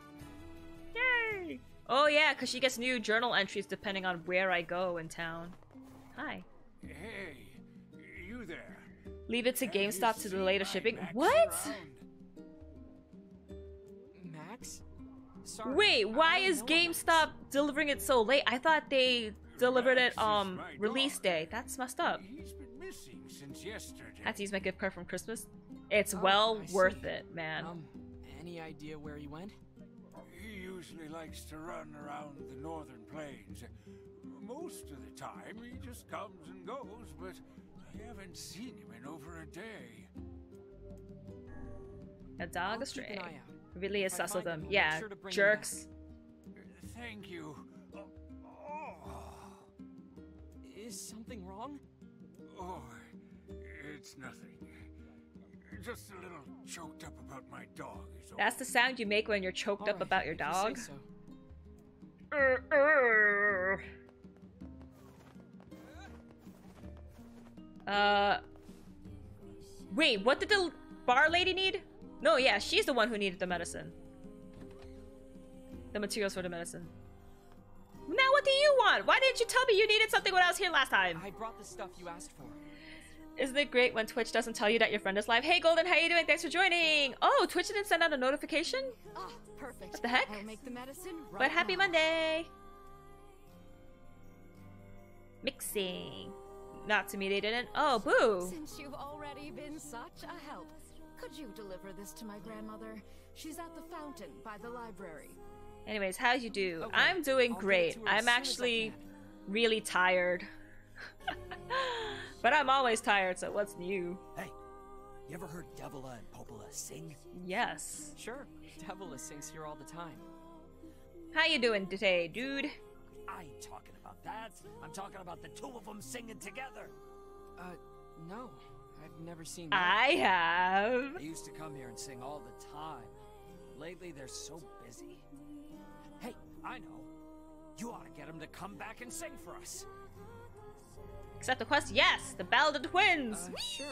Yay! Oh yeah, because she gets new journal entries depending on where I go in town. Hi. Hey. Leave it to GameStop to delay the shipping. What? Max? Sorry, Wait, why is GameStop delivering it so late? I thought they delivered it um release day. That's messed up. He's been missing since yesterday. Had to use my gift card from Christmas. It's Oh, well I worth see. it, man. Um, any idea where he went? He usually likes to run around the northern plains. Most of the time, he just comes and goes, but I haven't seen him in over a day. A dog keep astray. an eye out. Really is If of him, them. Yeah, sure to bring him jerks. Thank you. Oh, is something wrong? Oh, it's nothing. Just a little choked up about my dog is. That's the sound you make when you're choked up Alright, about your if you say dog. so. Uh. Wait, what did the bar lady need? No, yeah, she's the one who needed the medicine. The materials for the medicine. Now what do you want? Why didn't you tell me you needed something when I was here last time? I brought the stuff you asked for. Isn't it great when Twitch doesn't tell you that your friend is live? Hey Golden, how are you doing? Thanks for joining! Oh, Twitch didn't send out a notification? Ah, perfect. What the heck? I'll make the medicine right But happy now. Monday! Mixing. Not to me, they didn't. Oh, boo! Since you've already been such a help, could you deliver this to my grandmother? She's at the fountain by the library. Anyways, how you do? Okay, I'm doing I'll great. to her as I'm soon as I actually really tired. [laughs] but I'm always tired, so what's new? Hey, you ever heard Devola and Popola sing? Yes. Sure, Devola sings here all the time. How you doing today, dude? I ain't talking about that. I'm talking about the two of them singing together. Uh, no. I've never seen that. I have. They used to come here and sing all the time. Lately, they're so busy. Hey, I know. You ought to get them to come back and sing for us. Accept the quest? Yes! The Ballad of the Twins! Uh, sure.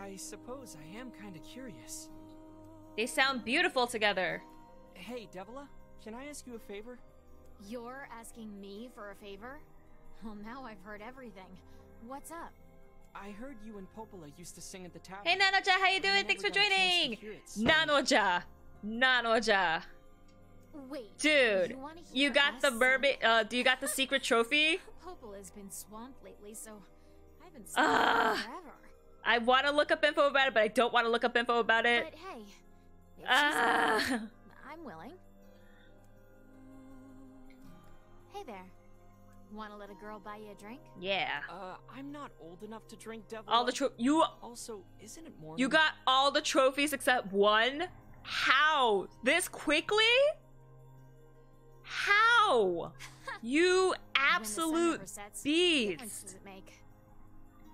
I suppose I am kind of curious. They sound beautiful together. Hey, Devola, can I ask you a favor? You're asking me for a favor? Well, now I've heard everything. What's up? I heard you and Popola used to sing at the tavern. Hey Nanoja, how you doing? Thanks for never got a chance joining! to hear Nanoja! Nanoja! Wait. Dude, you, you got us the sing? mermaid, uh, do you got the secret [laughs] trophy? Popola's been swamped lately, so I haven't seen her forever. I want to look up info about it, but I don't want to look up info about it. But hey, if she's Ah. [laughs] I'm willing. Hey there. Want to let a girl buy you a drink? Yeah. Uh, I'm not old enough to drink Devola. All the tro- you Also, isn't it morning? you got all the trophies except one? How? This quickly? How? [laughs] You absolute When the sun never sets, beast. difference does it make?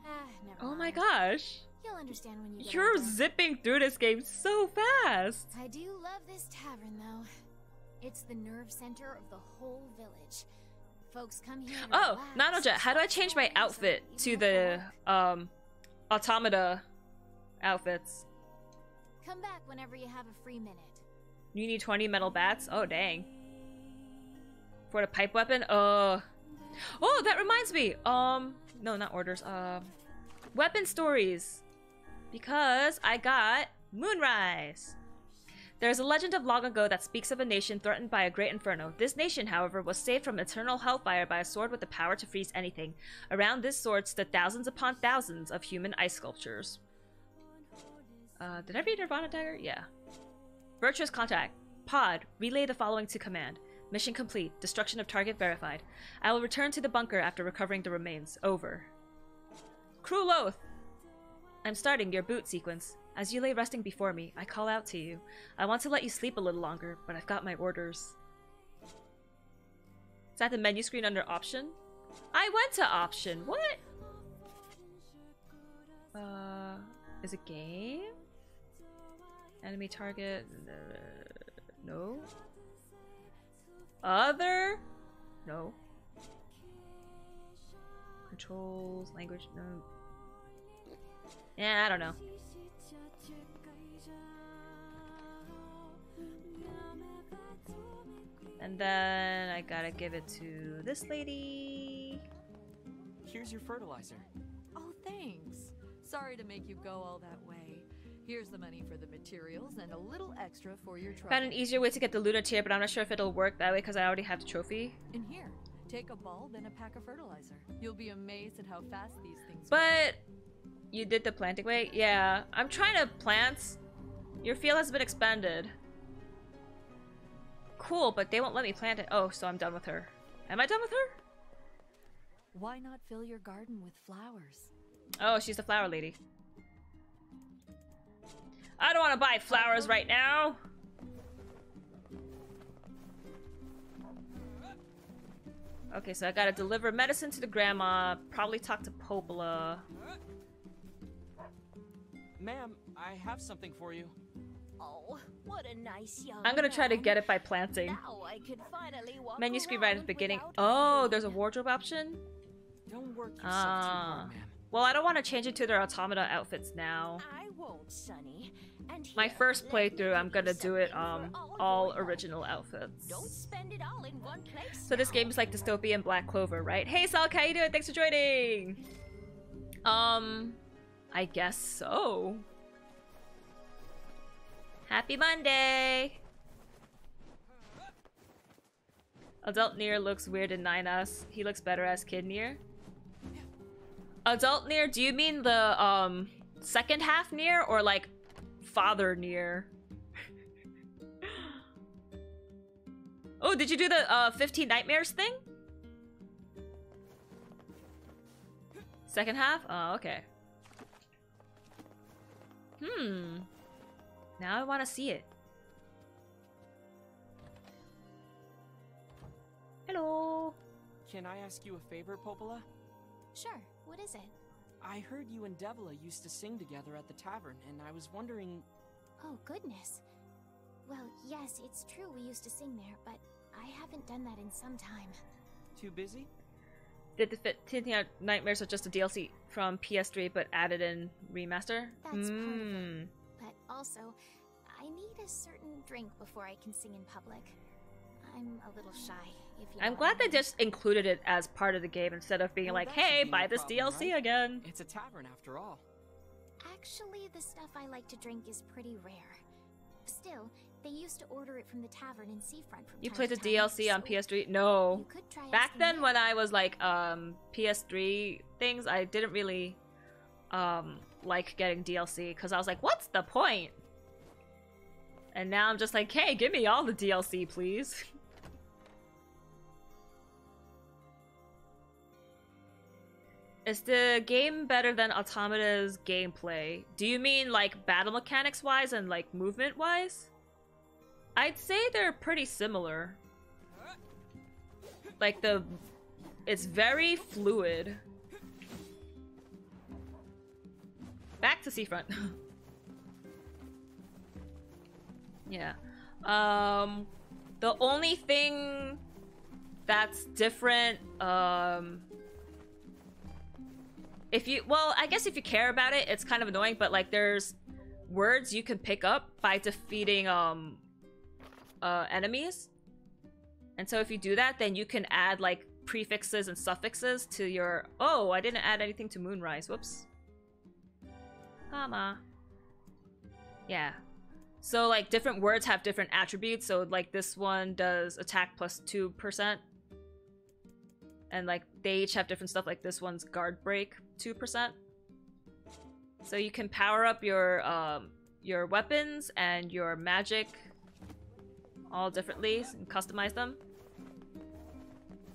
Ah, never Oh my gosh. You'll understand when you You're older. zipping through this game so fast. I do love this tavern, though. It's the nerve center of the whole village. Folks come here. Oh, Nanoja, how do I change my outfit to the um automata outfits? Come back whenever you have a free minute. You need 20 metal bats? Oh dang. For the pipe weapon? Uh Oh, that reminds me. Um no, not orders. Um weapon stories. Because I got Moonrise. There is a legend of long ago that speaks of a nation threatened by a great inferno. This nation, however, was saved from eternal hellfire by a sword with the power to freeze anything. Around this sword stood thousands upon thousands of human ice sculptures. Uh, did I read Nirvana Dagger? Yeah. Virtuous Contract. Pod, relay the following to command. Mission complete. Destruction of target verified. I will return to the bunker after recovering the remains. Over. Cruel Oath! I'm starting your boot sequence. As you lay resting before me, I call out to you. I want to let you sleep a little longer, but I've got my orders. Is that the menu screen under option? I went to option. What? Uh, is it game? Enemy target? No. Other? No. Controls, language, no. Yeah, I don't know. And then I gotta give it to this lady. Here's your fertilizer. Oh, thanks. Sorry to make you go all that way. Here's the money for the materials and a little extra for your trophy. Found an easier way to get the lunar tear, but I'm not sure if it'll work that way because I already have the trophy. In here, take a bulb and a pack of fertilizer. You'll be amazed at how fast these things But you did the planting way? Yeah. I'm trying to plant. Your field has been expanded. Cool, but they won't let me plant it. Oh, so I'm done with her. Am I done with her? Why not fill your garden with flowers? Oh, she's the flower lady. I don't want to buy flowers right now. Okay, so I gotta deliver medicine to the grandma. Probably talk to Popola. Ma'am, I have something for you. Oh, what a nice young I'm gonna try to get it by planting. Now I can finally walk Menu screen right at the beginning. Oh, there's a wardrobe option? Don't work yourself too Ah. hard, ma'am. Well, I don't want to change it to their automata outfits now. I won't, Sonny. And My first playthrough, I'm gonna do it um all all original outfits. Don't spend it all in one place. So this game is like dystopian Black Clover, right? Hey Salk, how you doing? Thanks for joining. Um, I guess so. Happy Monday. Adult Nier looks weird in 9S. He looks better as Kid Nier. Adult Nier, do you mean the um second half Nier or like father Nier? [laughs] oh, did you do the uh 15 Nightmares thing? Second half? Oh, okay. Hmm. Now I want to see it. Hello. Can I ask you a favor, Popola? Sure, what is it? I heard you and Devola used to sing together at the tavern, and I was wondering. Oh, goodness. Well, yes, it's true we used to sing there, but I haven't done that in some time. Too busy? Did the Fit Tinting Out Nightmares was just a DLC from PS3 but added in remaster? That's part of Mm. it. But also, I need a certain drink before I can sing in public. I'm a little shy, if you I'm glad I they just included it as part of the game instead of being Well, like, hey, buy this problem, DLC right? again. It's a tavern after all. Actually, the stuff I like to drink is pretty rare. Still, they used to order it from the tavern in Seafront from You played the to time, DLC on PS3? No. You could try Back then them. when I was like um PS3 things, I didn't really um like getting DLC because I was like, what's the point? And now I'm just like, hey, give me all the DLC, please. [laughs] Is the game better than Automata's gameplay? Do you mean like battle mechanics wise and like movement wise? I'd say they're pretty similar. Like the it's very fluid. Back to seafront. [laughs] yeah. Um the only thing that's different um if you well i guess if you care about it it's kind of annoying but like there's words you can pick up by defeating um uh enemies and so if you do that then you can add like prefixes and suffixes to your oh i didn't add anything to moonrise whoops comma. Yeah. So like different words have different attributes. So like this one does attack plus 2% and like they each have different stuff. Like this one's guard break 2% so you can power up your um your weapons and your magic all differently and customize them.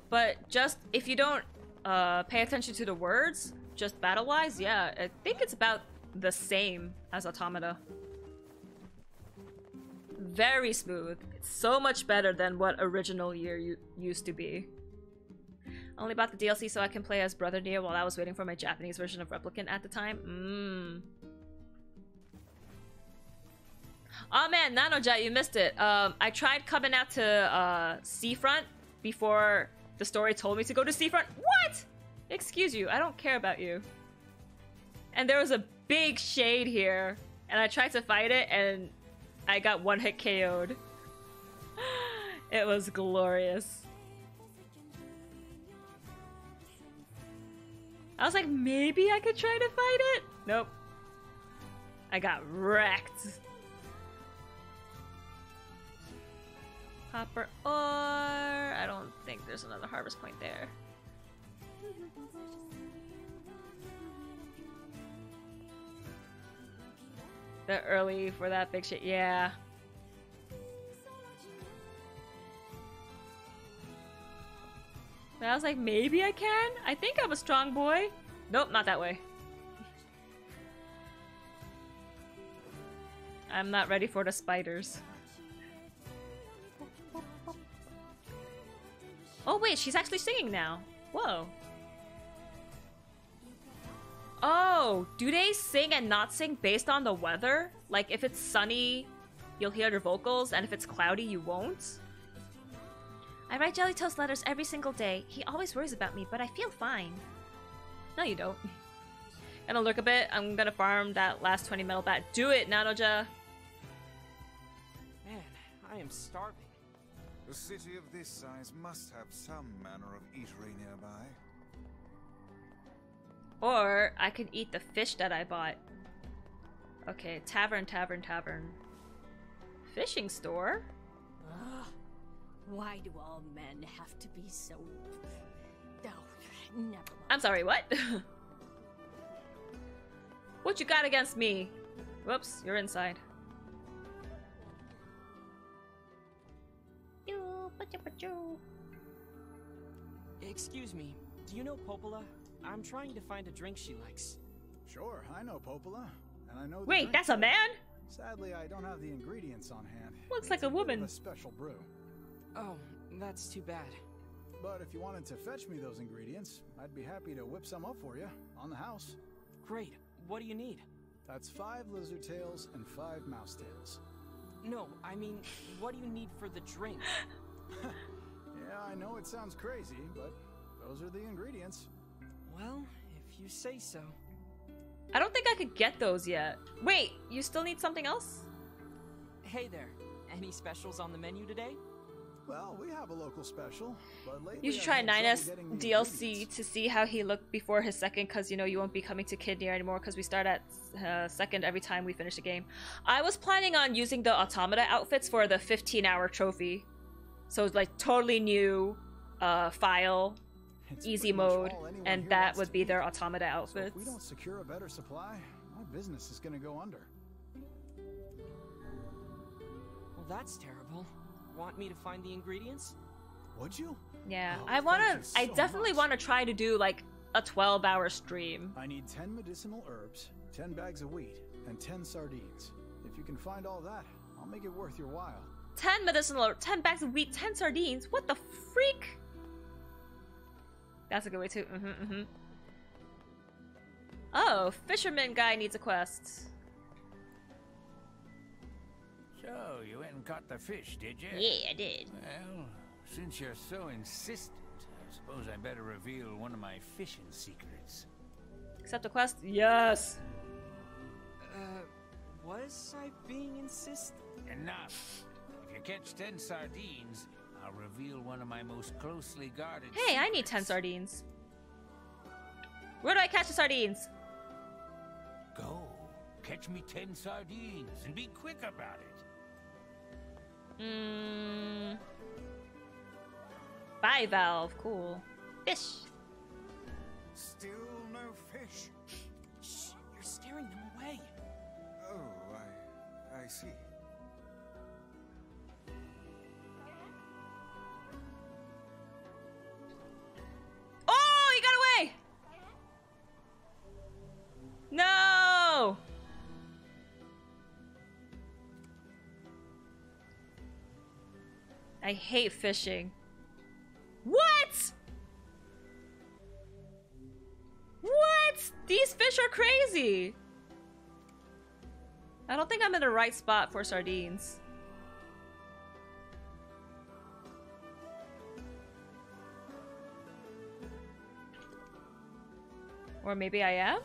But just if you don't uh pay attention to the words just battle wise yeah i think it's about the same as automata very smooth so much better than what original NieR used to be I only bought the DLC so I can play as Brother Nier while I was waiting for my Japanese version of Replicant at the time. Mmm. Oh man, Nanojet, you missed it. Um, I tried coming out to uh, Seafront before the story told me to go to Seafront. What? Excuse you, I don't care about you. And there was a big shade here, and I tried to fight it, and I got one hit KO'd. [gasps] it was glorious. I was like, maybe I could try to fight it? Nope. I got wrecked. Copper ore. I don't think there's another harvest point there. The early for that big shit, yeah. But I was like, maybe I can? I think I'm a strong boy. Nope, not that way. I'm not ready for the spiders. Oh wait, she's actually singing now. Whoa. Oh, do they sing and not sing based on the weather? Like if it's sunny, you'll hear their vocals, and if it's cloudy, you won't? I write Jelly Toast letters every single day. He always worries about me, but I feel fine. No, you don't. [laughs] Gonna lurk a bit. I'm gonna farm that last 20 metal bat. Do it, Nanoja! Man, I am starving. A city of this size must have some manner of eatery nearby. Or I could eat the fish that I bought. Okay, tavern, tavern, tavern. Fishing store? Ugh. Why do all men have to be so... Oh, never mind. I'm sorry, what? [laughs] what you got against me? Whoops, you're inside. Excuse me, do you know Popola? I'm trying to find a drink she likes. Sure, I know Popola, and I know. the Wait, drink that's a man? Sadly, I don't have the ingredients on hand. Looks It's like a bit of woman. A special brew. Oh, that's too bad. But if you wanted to fetch me those ingredients, I'd be happy to whip some up for you on the house. Great. What do you need? That's five lizard tails and five mouse tails. No, I mean, what do you need for the drink? [laughs] Yeah, I know it sounds crazy, but those are the ingredients. Well, if you say so. I don't think I could get those yet. Wait, you still need something else? Hey there. Any specials on the menu today? Well, we have a local special, but lately You should try had 9S DLC to see how he looked before his second, because you know you won't be coming to Kid Nier anymore, because we start at uh, second every time we finish a game. I was planning on using the Automata outfits for the 15 hour trophy. So it's like totally new uh, file, easy mode, all and that would be their Automata So if outfits. we don't secure a better supply, my business is gonna go under. Well, that's terrible. Want me to find the ingredients? Would you? Yeah, Oh, I wanna. thank you I definitely want to try to do like a 12 hour stream. I need 10 medicinal herbs, 10 bags of wheat, and 10 sardines. If you can find all that, I'll make it worth your while. 10 medicinal, 10 bags of wheat, 10 sardines. What the freak? That's a good way too. Mm-hmm, mm-hmm. Oh, fisherman guy needs a quest. So, you went and caught the fish, did you? Yeah, I did. Well, since you're so insistent, I suppose I better reveal one of my fishing secrets. Accept a quest? Yes. Uh, was I being insistent? Enough. If you catch ten sardines, I'll reveal one of my most closely guarded. Hey, I need 10 sardines. Where do I catch the sardines? Go. Catch me ten sardines and be quick about it. Mmm. Bivalve, cool. Fish. Still no fish. Shh, you're scaring them away. Oh, I, I see. I hate fishing. What? What? These fish are crazy. I don't think I'm in the right spot for sardines. Or maybe I am?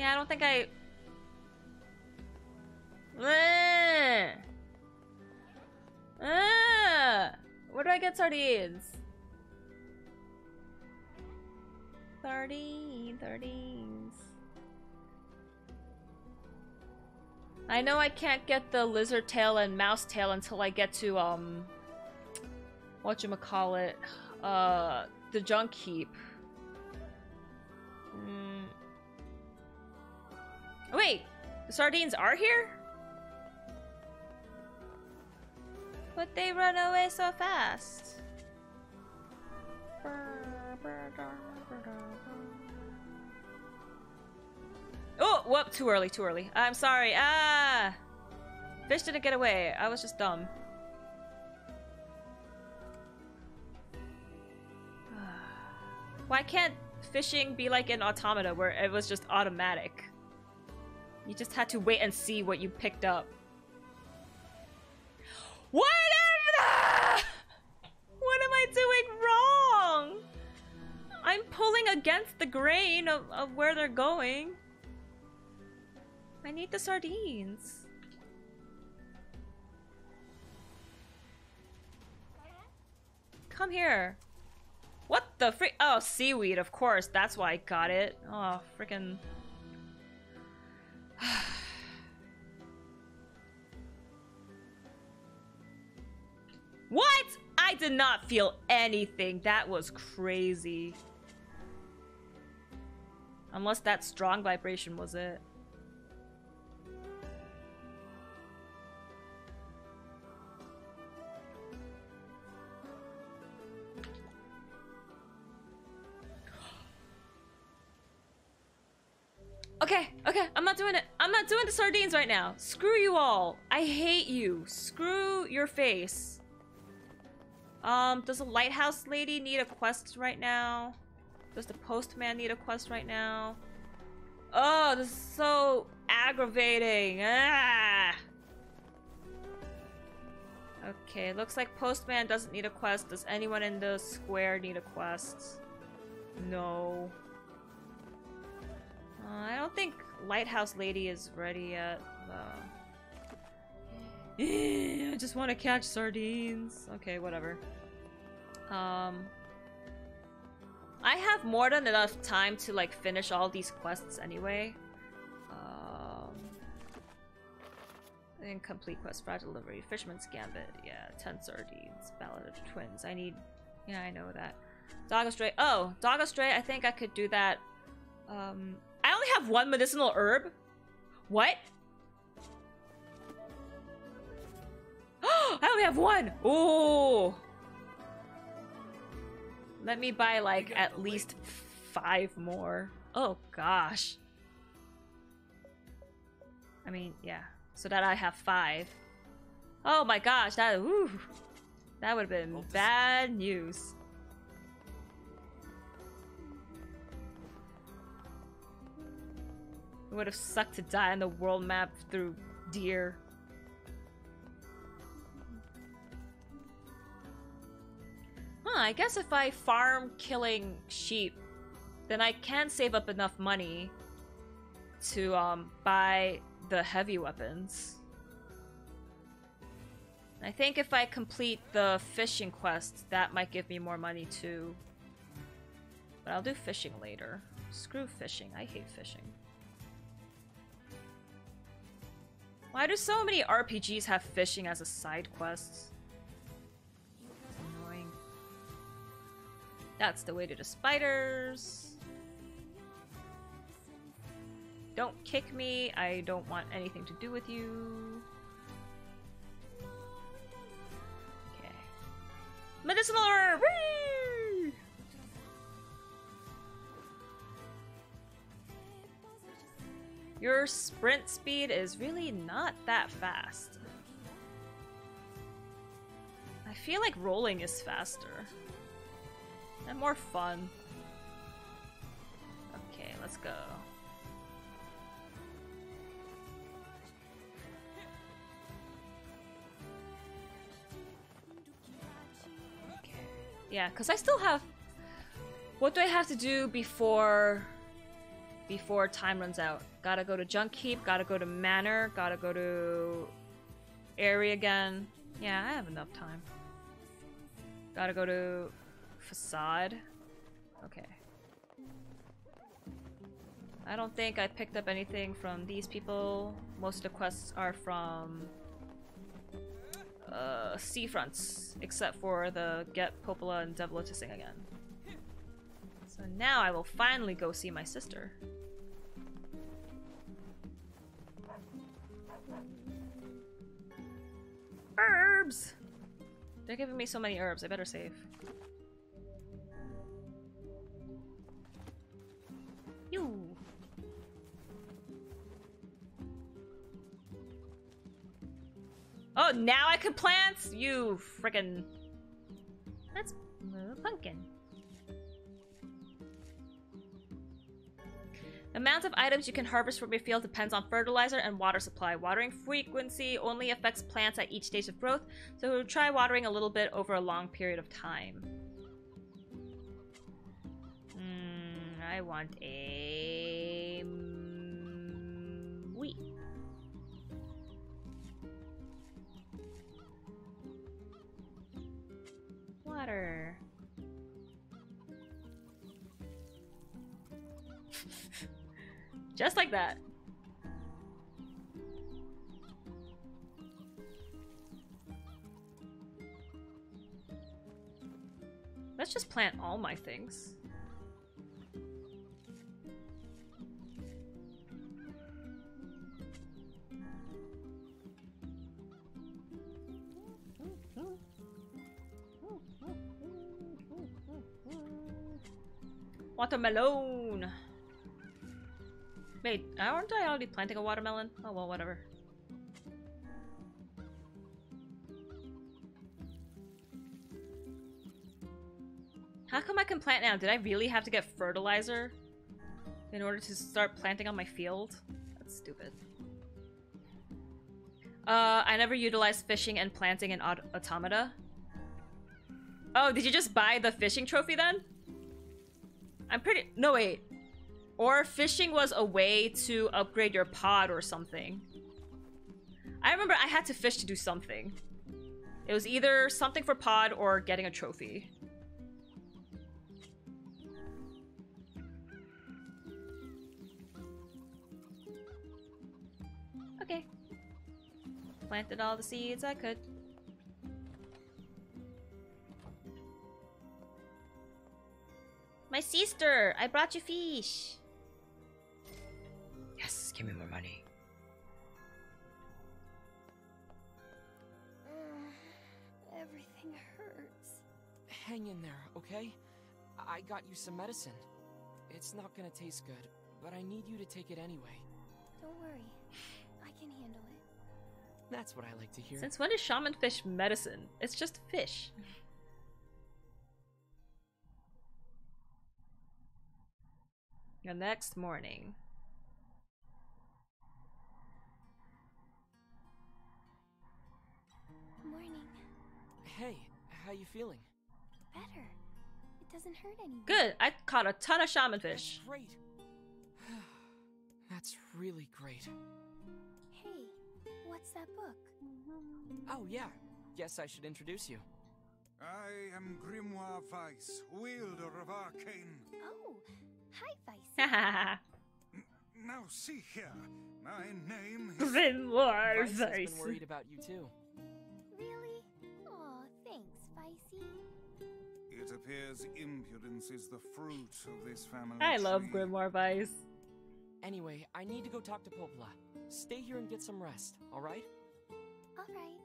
Yeah, I don't think I... Ugh. Where do I get sardines? Sardine, sardines. I know I can't get the lizard tail and mouse tail until I get to, um... Whatchamacallit? Uh, the junk heap. Mm. Wait, the sardines are here? But they run away so fast. Oh, whoop, too early, too early. I'm sorry. Ah! Fish didn't get away. I was just dumb. [sighs] Why can't fishing be like an automata where it was just automatic? You just had to wait and see what you picked up. Whatever! What am I doing wrong? I'm pulling against the grain of, of where they're going. I need the sardines. Come here. What the frick? Oh, seaweed, of course. That's why I got it. Oh, freaking. [sighs] what? I did not feel anything. That was crazy. Unless that strong vibration was it. Okay, okay, I'm not doing it. I'm not doing the sardines right now. Screw you all. I hate you. Screw your face. Um, does the lighthouse lady need a quest right now? Does the postman need a quest right now? Oh, this is so aggravating. Ah! Okay, looks like postman doesn't need a quest. Does anyone in the square need a quest? No. Uh, I don't think lighthouse lady is ready yet, though. [gasps] I just want to catch sardines. Okay, whatever. Um, I have more than enough time to like finish all these quests anyway. Um, incomplete quest, fragile delivery, fisherman's gambit, yeah, ten sardines, ballad of twins. I need, yeah, I know that. Dog astray. Oh, dog astray. I think I could do that. Um, I only have one medicinal herb. What? [gasps] I only have one. Oh. Let me buy like at least five more. Oh gosh. I mean, yeah. So that I have five. Oh my gosh, that ooh, that would have been bad news. It would have sucked to die on the world map through deer. Huh, I guess if I farm killing sheep, then I can save up enough money to um, buy the heavy weapons. I think if I complete the fishing quest, that might give me more money too. But I'll do fishing later. Screw fishing, I hate fishing. Why do so many RPGs have fishing as a side quest? It's annoying. That's the way to the spiders. Don't kick me. I don't want anything to do with you. Okay. Medicinal herb! Whee! Your sprint speed is really not that fast. I feel like rolling is faster. And more fun. Okay, let's go. Okay. Yeah, because I still have... What do I have to do before... Before time runs out? Gotta go to Junk Heap, gotta go to Manor, gotta go to... Area again. Yeah, I have enough time. Gotta go to... Facade. Okay. I don't think I picked up anything from these people. Most of the quests are from uh, seafronts, except for the Get Popola and Devola to sing again. So now I will finally go see my sister. Herbs! They're giving me so many herbs, I better save. You. Oh, now I can plant? You frickin'. Let's move a pumpkin. The amount of items you can harvest from your field depends on fertilizer and water supply. Watering frequency only affects plants at each stage of growth, so try watering a little bit over a long period of time. Hmm, I want a mm, wheat. Water. Just like that. Let's just plant all my things. Watermelon. Wait, aren't I already planting a watermelon? Oh well, whatever. How come I can plant now? Did I really have to get fertilizer in order to start planting on my field? That's stupid. Uh, I never utilized fishing and planting in aut automata. Oh, did you just buy the fishing trophy then? I'm pretty- no wait. Or fishing was a way to upgrade your pod or something. I remember I had to fish to do something. It was either something for pod or getting a trophy. Okay. Planted all the seeds I could. My sister! I brought you fish! Yes, give me more money. Uh, everything hurts. Hang in there, okay? I got you some medicine. It's not gonna taste good, but I need you to take it anyway. Don't worry. I can handle it. That's what I like to hear. Since when is shaman fish medicine? It's just fish. [laughs] the next morning. Morning. Hey, how you feeling? Better. It doesn't hurt anymore. Good. I caught a ton of shaman fish. Great. [sighs] That's really great. Hey, what's that book? Oh yeah, guess I should introduce you. I am Grimoire Weiss, wielder of arcane. Oh, hi, Weiss. [laughs] Now see here, my name is Grimoire Weiss. Weiss has Weiss. been worried about you too. really? It appears impudence is the fruit of this family. I love tree. Grimoire Weiss. Anyway, I need to go talk to Popola. Stay here and get some rest, alright? All right.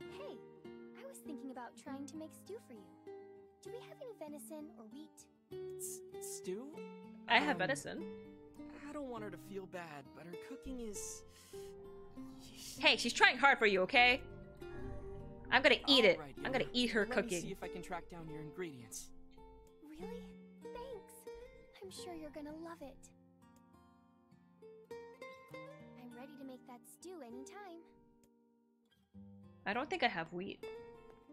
Hey, I was thinking about trying to make stew for you. Do we have any venison or wheat? S stew? I have Um, medicine. I don't want her to feel bad, but her cooking is. Hey, she's trying hard for you, okay? I'm gonna eat it. Alright, I'm gonna eat her Let me cooking. see if I can track down your ingredients. Really? Thanks. I'm sure you're gonna love it. I'm ready to make that stew anytime. I don't think I have wheat.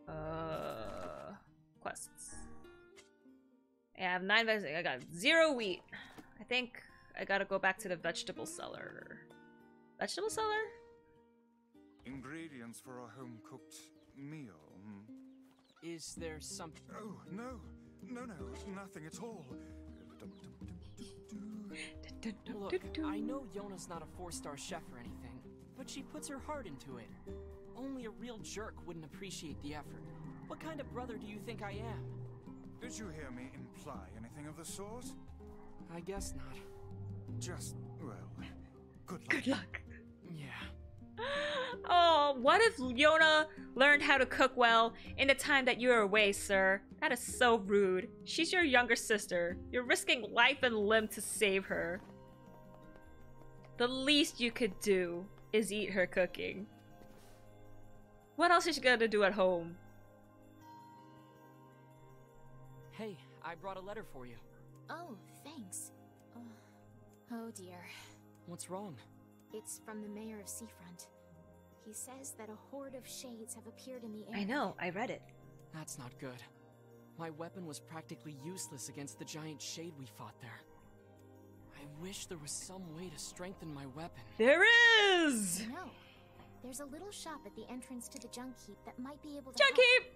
Uh, quests. Yeah, I have nine veg- I got zero wheat. I think I gotta go back to the vegetable cellar. Vegetable cellar? Ingredients for a home cooked meal. hmm. Is there something. Oh, no. No, no, nothing at all. Look, I know Yonah's not a four star chef or anything, but she puts her heart into it. Only a real jerk wouldn't appreciate the effort. What kind of brother do you think I am? Did you hear me imply anything of the sort? I guess not. Just, well, good luck. Good luck. Yeah. Oh, what if Yonah learned how to cook well in the time that you were away, sir? That is so rude. She's your younger sister. You're risking life and limb to save her. The least you could do is eat her cooking. What else is she gonna do at home? Hey, I brought a letter for you. Oh, thanks. Uh, oh dear. What's wrong? It's from the mayor of Seafront. He says that a horde of shades have appeared in the air. I know, I read it. That's not good. My weapon was practically useless against the giant shade we fought there. I wish there was some way to strengthen my weapon. There is! No. There's a little shop at the entrance to the junk heap that might be able to Junk help. heap!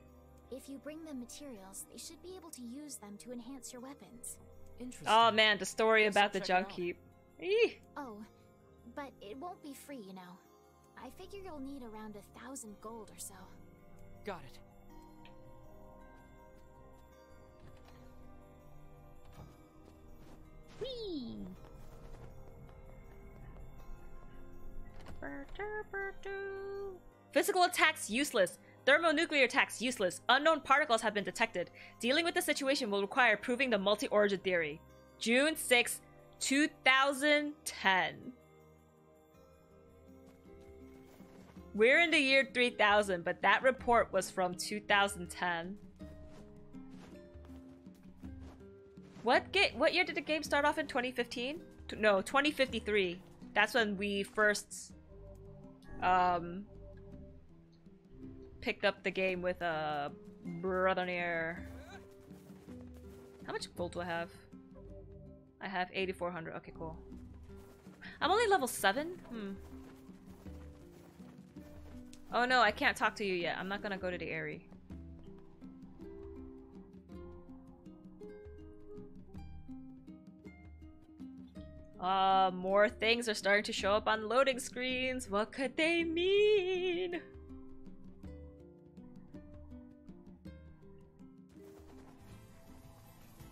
If you bring them materials, they should be able to use them to enhance your weapons. Interesting. Oh man, the story about the junk heap. Eeh. Oh, but it won't be free, you know. I figure you'll need around a thousand gold or so. Got it. Whee! Physical attacks useless. Thermonuclear attacks useless. Unknown particles have been detected. Dealing with the situation will require proving the multi-origin theory. June 6, 2010. We're in the year 3000, but that report was from 2010. What ga- what year did the game start off in 2015? No, 2053. That's when we first um picked up the game with uh Brother Nier. How much gold do I have? I have 8400. Okay, cool. I'm only level 7? Hmm. Oh no, I can't talk to you yet. I'm not gonna go to the Aerie. Uh, more things are starting to show up on loading screens. What could they mean?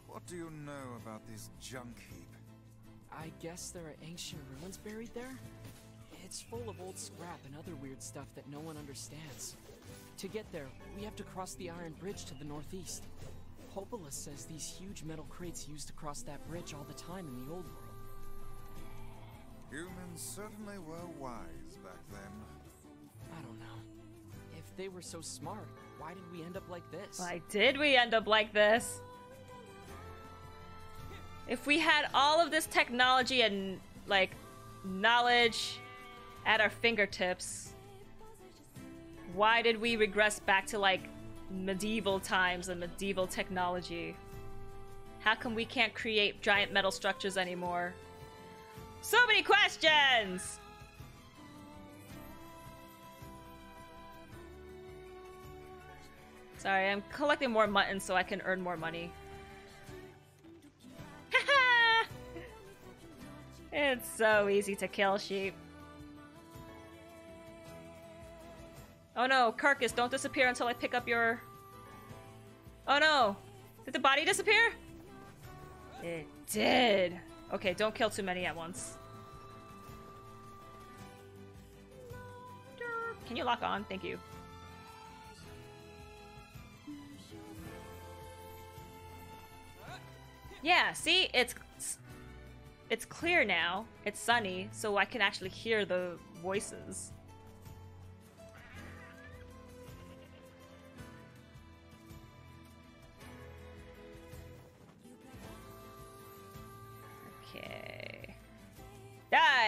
What do you know about this junk heap? I guess there are ancient ruins buried there? It's full of old scrap and other weird stuff that no one understands. To get there, we have to cross the Iron Bridge to the northeast. Popola says these huge metal crates used to cross that bridge all the time in the old world. Humans certainly were wise back then. I don't know. If they were so smart, why did we end up like this? Why did we end up like this? If we had all of this technology and, like, knowledge at our fingertips, why did we regress back to, like, medieval times and medieval technology? How come we can't create giant metal structures anymore? So many questions! Sorry, I'm collecting more mutton so I can earn more money. [laughs] it's so easy to kill sheep. Oh no, carcass, don't disappear until I pick up your... Oh no! Did the body disappear? It did. Okay, don't kill too many at once. Can you lock on? Thank you. Yeah, see? It's it's clear now. It's sunny, so I can actually hear the voices.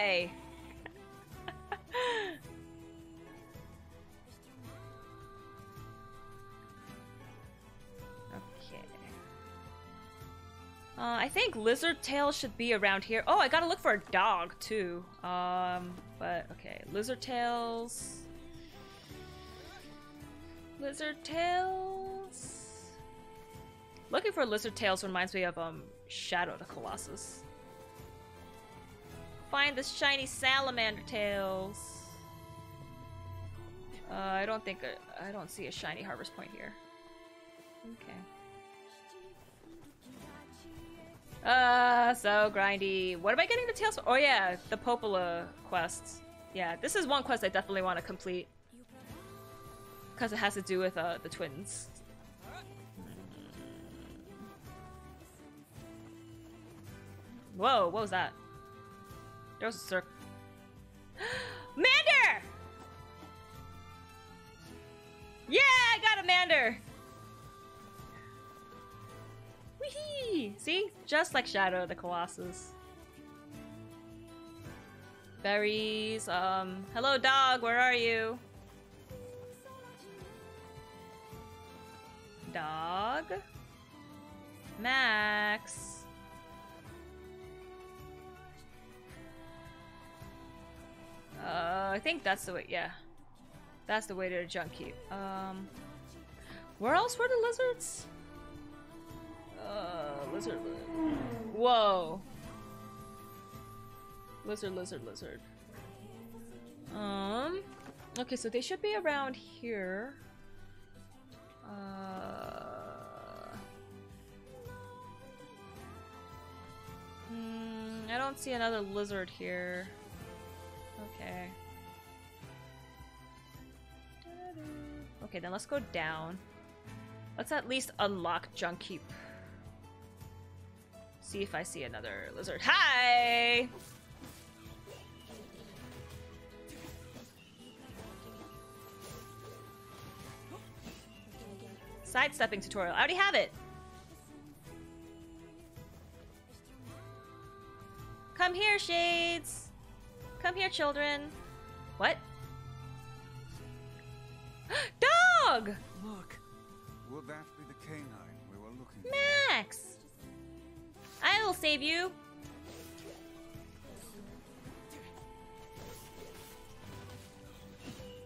Okay. Uh, I think lizard tail should be around here. Oh, I gotta look for a dog too. Um, but okay, lizard tails. Lizard tails. Looking for lizard tails reminds me of um Shadow the Colossus. Find the shiny salamander tails. Uh, I don't think I I don't see a shiny harvest point here. Okay. Uh, so grindy. What am I getting the tails for? Oh yeah, the Popola quests. Yeah, this is one quest I definitely want to complete. Because it has to do with uh, the twins. Whoa, what was that? There was a circ- [gasps] Mander! Yeah, I got a Mander! Whee! See? Just like Shadow the Colossus. Berries, um... Hello, dog, where are you? Dog? Max? Uh, I think that's the way, yeah. That's the way to the junk heap. Um... Where else were the lizards? Uh, lizard. Whoa. Lizard, lizard, lizard. Um. Okay, so they should be around here. Uh. Hmm, I don't see another lizard here. Okay. Okay, then let's go down. Let's at least unlock Junk Heap. See if I see another lizard. Hi! Sidestepping tutorial. I already have it. Come here, Shades. Come here, children. What? [gasps] Dog! Look. Would that be the canine we were looking for? Max! I will save you.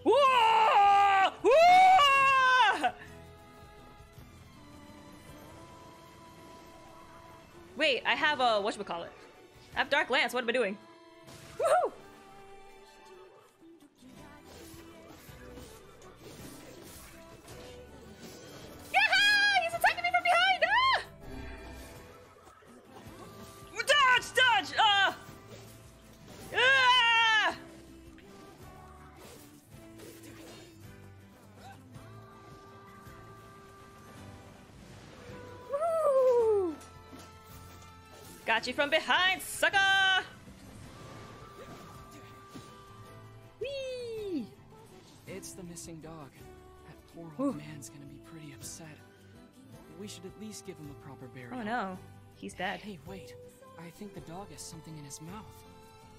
Whoa! Whoa! Wait, I have a whatchamacallit. I have Dark Lance. What am I doing? Woohoo! Got you from behind, sucker! Whee! It's the missing dog. That poor old man's gonna be pretty upset. We should at least give him a proper burial. Oh no, he's dead. Hey, wait. I think the dog has something in his mouth.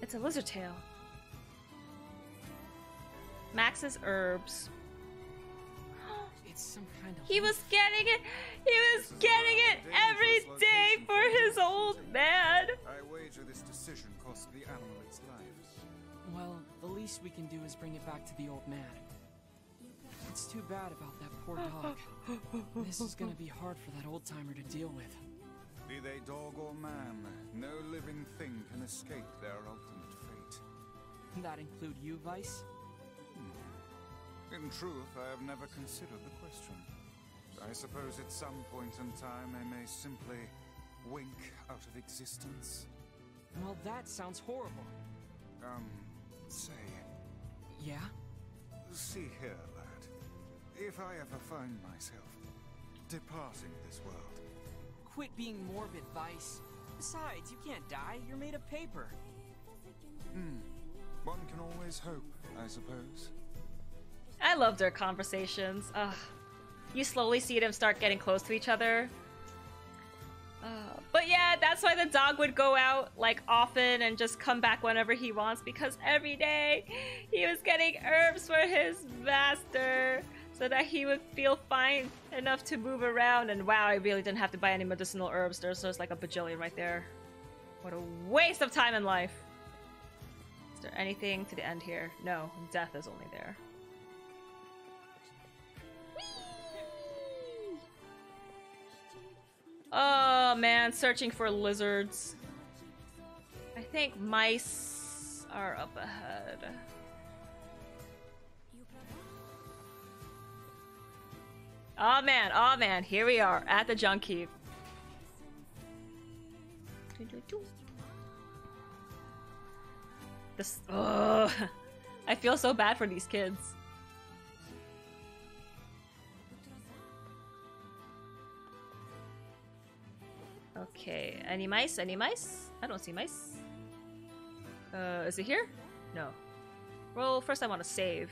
It's a lizard tail. Max's herbs. He was getting it. He was getting it every day for his old man. I wager this decision cost the animal its life. Well, the least we can do is bring it back to the old man. It's too bad about that poor dog. this is gonna be hard for that old timer to deal with. Be they dog or man, no living thing can escape their ultimate fate. That include you, Weiss? Hmm. In truth, I have never considered the question. I suppose at some point in time I may simply wink out of existence. Well, that sounds horrible. Um, say, Yeah? see here, lad. If I ever find myself departing this world, Quit being morbid, Weiss. Besides, you can't die. You're made of paper. hmm, one can always hope, I suppose. I love their conversations. Ugh. You slowly see them start getting close to each other. Uh, but yeah, that's why the dog would go out like often and just come back whenever he wants because every day he was getting herbs for his master so that he would feel fine enough to move around. And wow, I really didn't have to buy any medicinal herbs. There's just like a bajillion right there. What a waste of time in life. Is there anything to the end here? No, death is only there. Oh man, searching for lizards. I think mice are up ahead. Oh man, oh man, here we are at the junk heap. This, oh, [laughs] I feel so bad for these kids. Okay, any mice? Any mice? I don't see mice. Uh, is it here? No. Well, first I want to save.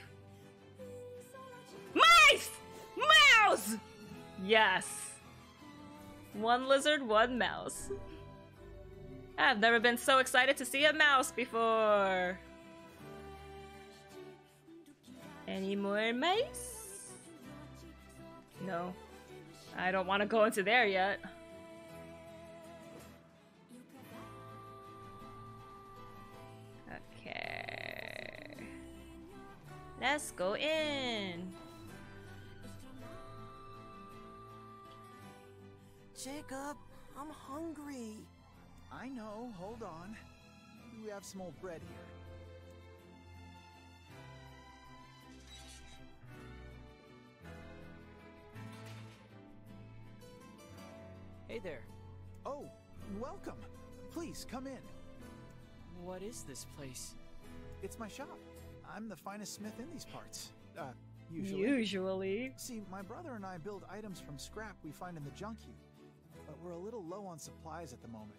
Mice! Mouse! Yes. One lizard, one mouse. I've never been so excited to see a mouse before. Any more mice? No. I don't want to go into there yet. Let's go in. Jacob, I'm hungry. I know, hold on. We have some old bread here. Hey there. Oh, welcome. Please come in. What is this place? It's my shop. I'm the finest smith in these parts. Uh, usually. Usually. See, my brother and I build items from scrap we find in the junk heap. but we're a little low on supplies at the moment.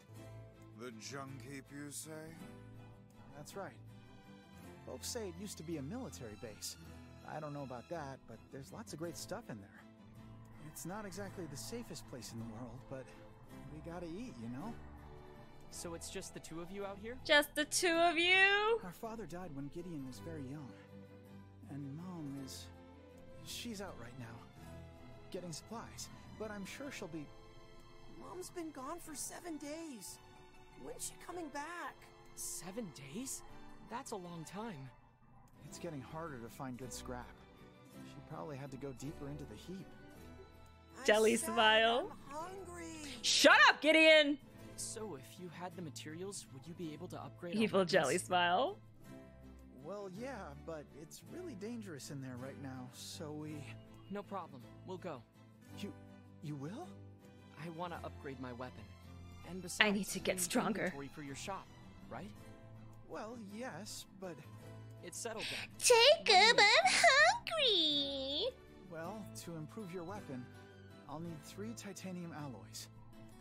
The junk heap, you say? That's right. Folks say it used to be a military base. I don't know about that, but there's lots of great stuff in there. It's not exactly the safest place in the world, but we gotta eat, you know? So it's just the two of you out here? Just the two of you? Our father died when Gideon was very young. And Mom is. She's out right now. Getting supplies. But I'm sure she'll be. Mom's been gone for seven days. When's she coming back? Seven days? That's a long time. It's getting harder to find good scrap. She probably had to go deeper into the heap. Jelly smile. hungry. Shut up, Gideon! So if you had the materials, would you be able to upgrade Evil weapons? jelly smile. Well, yeah, but it's really dangerous in there right now, so we. No problem. We'll go. You. you will? I want to upgrade my weapon. And besides, I need to get stronger. for your shop, right? Well, yes, but. It's settled then. Jacob, I'm hungry! Well, to improve your weapon, I'll need three titanium alloys.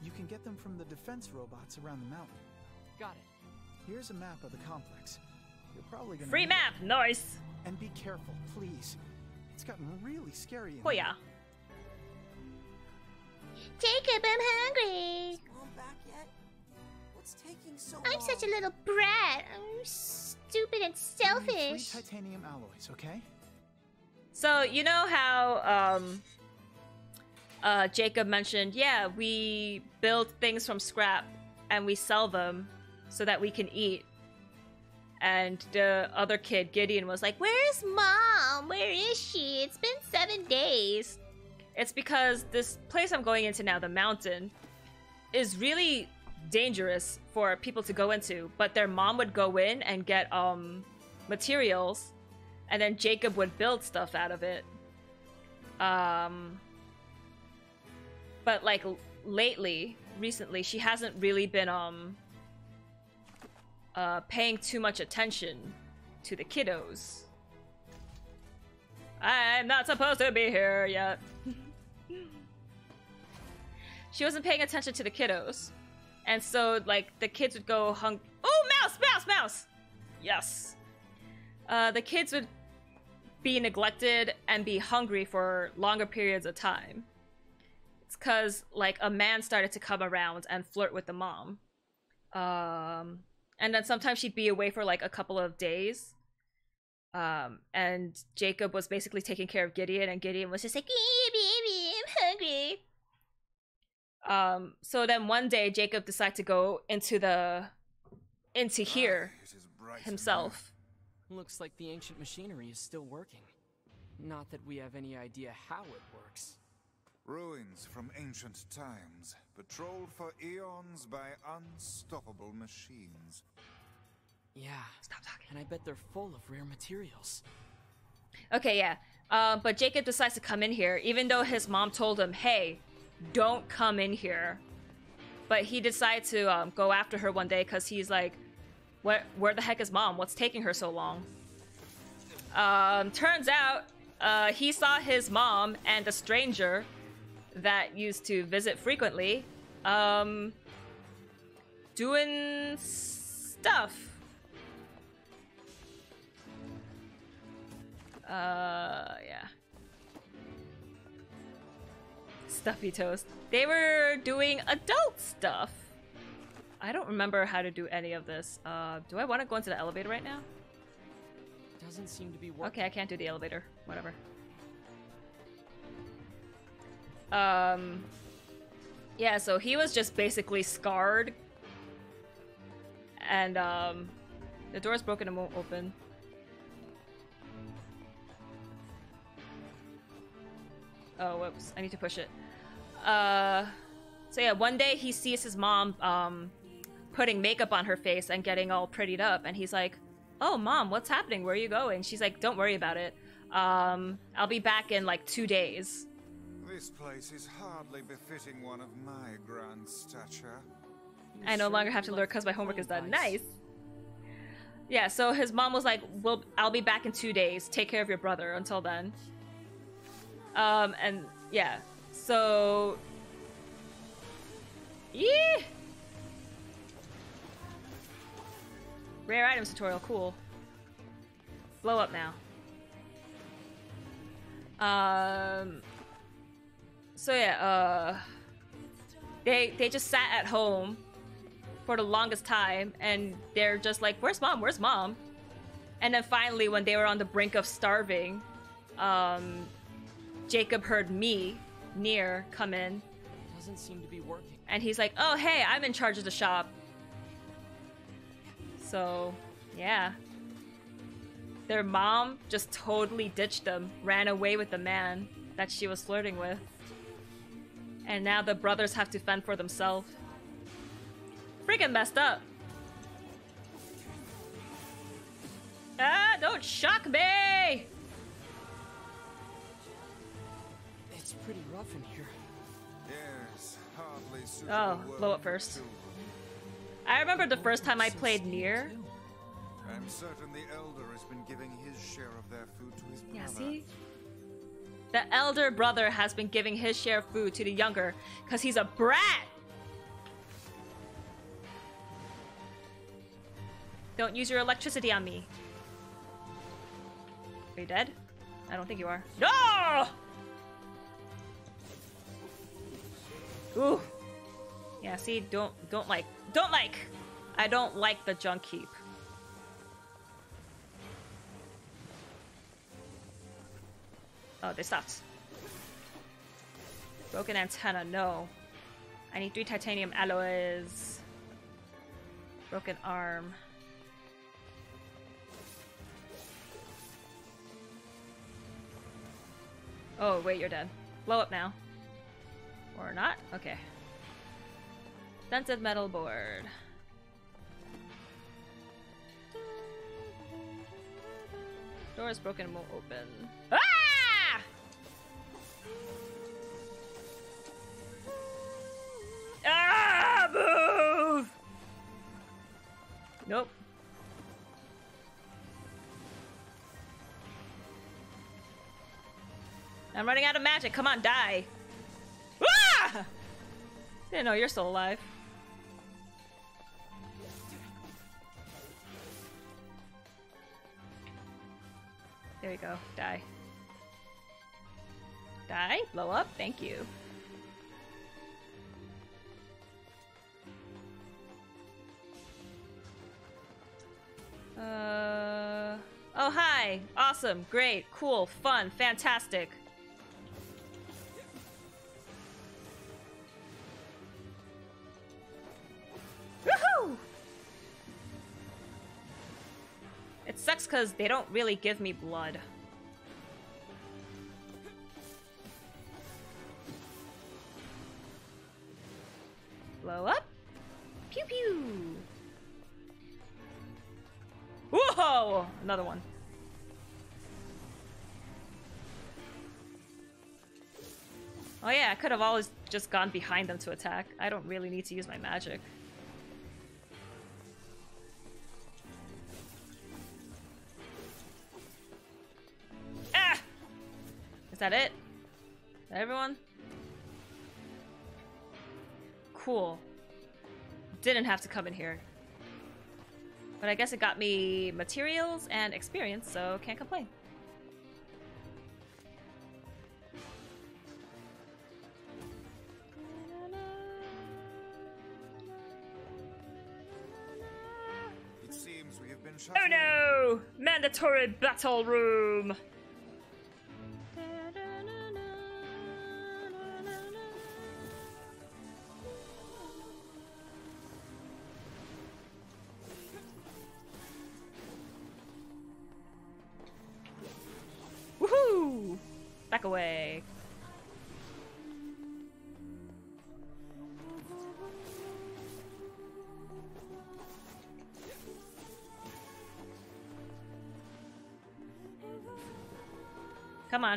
You can get them from the defense robots around the mountain. Got it. Here's a map of the complex. You're probably gonna Free need map, it. nice. And be careful, please. It's gotten really scary. in Oh yeah. Jacob, I'm hungry! Back yet? What's taking so I'm long? such a little brat. I'm stupid and selfish. Three titanium alloys, okay? So you know how um uh Jacob mentioned, yeah, we build things from scrap and we sell them so that we can eat. And the other kid, Gideon, was like, Where's mom? Where is she? It's been seven days. It's because this place I'm going into now, the mountain, is really dangerous for people to go into. But their mom would go in and get um materials, and then Jacob would build stuff out of it. Um, but like lately, recently, she hasn't really been um uh paying too much attention to the kiddos. I'm not supposed to be here yet. [laughs] she wasn't paying attention to the kiddos. And so, like, the kids would go hung. Oh, mouse, mouse, mouse! Yes. Uh, the kids would be neglected and be hungry for longer periods of time. Because, like, a man started to come around and flirt with the mom. Um, and then sometimes she'd be away for, like, a couple of days. Um, and Jacob was basically taking care of Gideon, and Gideon was just like, "Ee, baby, I'm hungry. um, so then one day Jacob decided to go into the into here bright in himself. Looks like the ancient machinery is still working. Not that we have any idea how it works. Ruins from ancient times, patrolled for eons by unstoppable machines. Yeah. Stop talking. And I bet they're full of rare materials. Okay, yeah. Um, but Jacob decides to come in here, even though his mom told him, "Hey, don't come in here." But he decided to um, go after her one day because he's like, "Where, where the heck is mom? What's taking her so long?" Um, turns out, uh, he saw his mom and a stranger that used to visit frequently, um, doing stuff. Uh, yeah. Stuffy Toast. They were doing adult stuff. I don't remember how to do any of this. Uh, do I want to go into the elevator right now? Doesn't seem to be working. Okay, I can't do the elevator. Whatever. Um, yeah, so he was just basically scarred. And, um, the door's broken and won't open. Oh, whoops. I need to push it. Uh, so yeah, one day he sees his mom, um, putting makeup on her face and getting all prettied up, and he's like, "Oh, mom, what's happening? Where are you going?" She's like, "Don't worry about it. Um, I'll be back in like two days." This place is hardly befitting one of my grand stature. I no longer have to lure because my homework is done. Nice. Yeah, so his mom was like, "Well, I'll be back in two days. Take care of your brother until then." Um, and yeah, so, yeah, rare items tutorial, cool. Blow up now. Um. So yeah, uh, they they just sat at home for the longest time, and they're just like, "Where's mom? Where's mom?" And then finally, when they were on the brink of starving, um, Jacob heard me, Nier, come in, Doesn't seem to be working. and he's like, "Oh hey, I'm in charge of the shop." So, yeah. Their mom just totally ditched them, ran away with the man that she was flirting with. And now the brothers have to fend for themselves. Freaking messed up. Ah, don't shock me! It's pretty rough in here. Yes, hardly Oh, blow world up first. I remember the first time I played NieR. I'm certain the elder has been giving his share of their food to his Yeah, see? The elder brother has been giving his share of food to the younger because he's a brat! Don't use your electricity on me. Are you dead? I don't think you are. No! Ooh. Yeah, see, don't don't like don't like. I don't like the junk heap. Oh, they stopped. Broken antenna, no. I need three titanium alloys. Broken arm. Oh, wait, you're dead. Blow up now. Or not? Okay. Dented metal board. Door is broken and won't open. Ah! Ah! Move! Nope. I'm running out of magic. Come on, die. Ah! Didn't know you're still alive. There we go. Die. Die? Blow up? Thank you. Uh. Oh, hi. Awesome. Great. Cool. Fun. Fantastic. Woohoo! It sucks because they don't really give me blood. Blow up. Pew pew. Whoa! Another one. Oh yeah, I could have always just gone behind them to attack. I don't really need to use my magic. Ah! Is that it? Is that everyone? Cool. Didn't have to come in here. But I guess it got me materials and experience, so can't complain. It seems we have been shut Oh no! Mandatory battle room!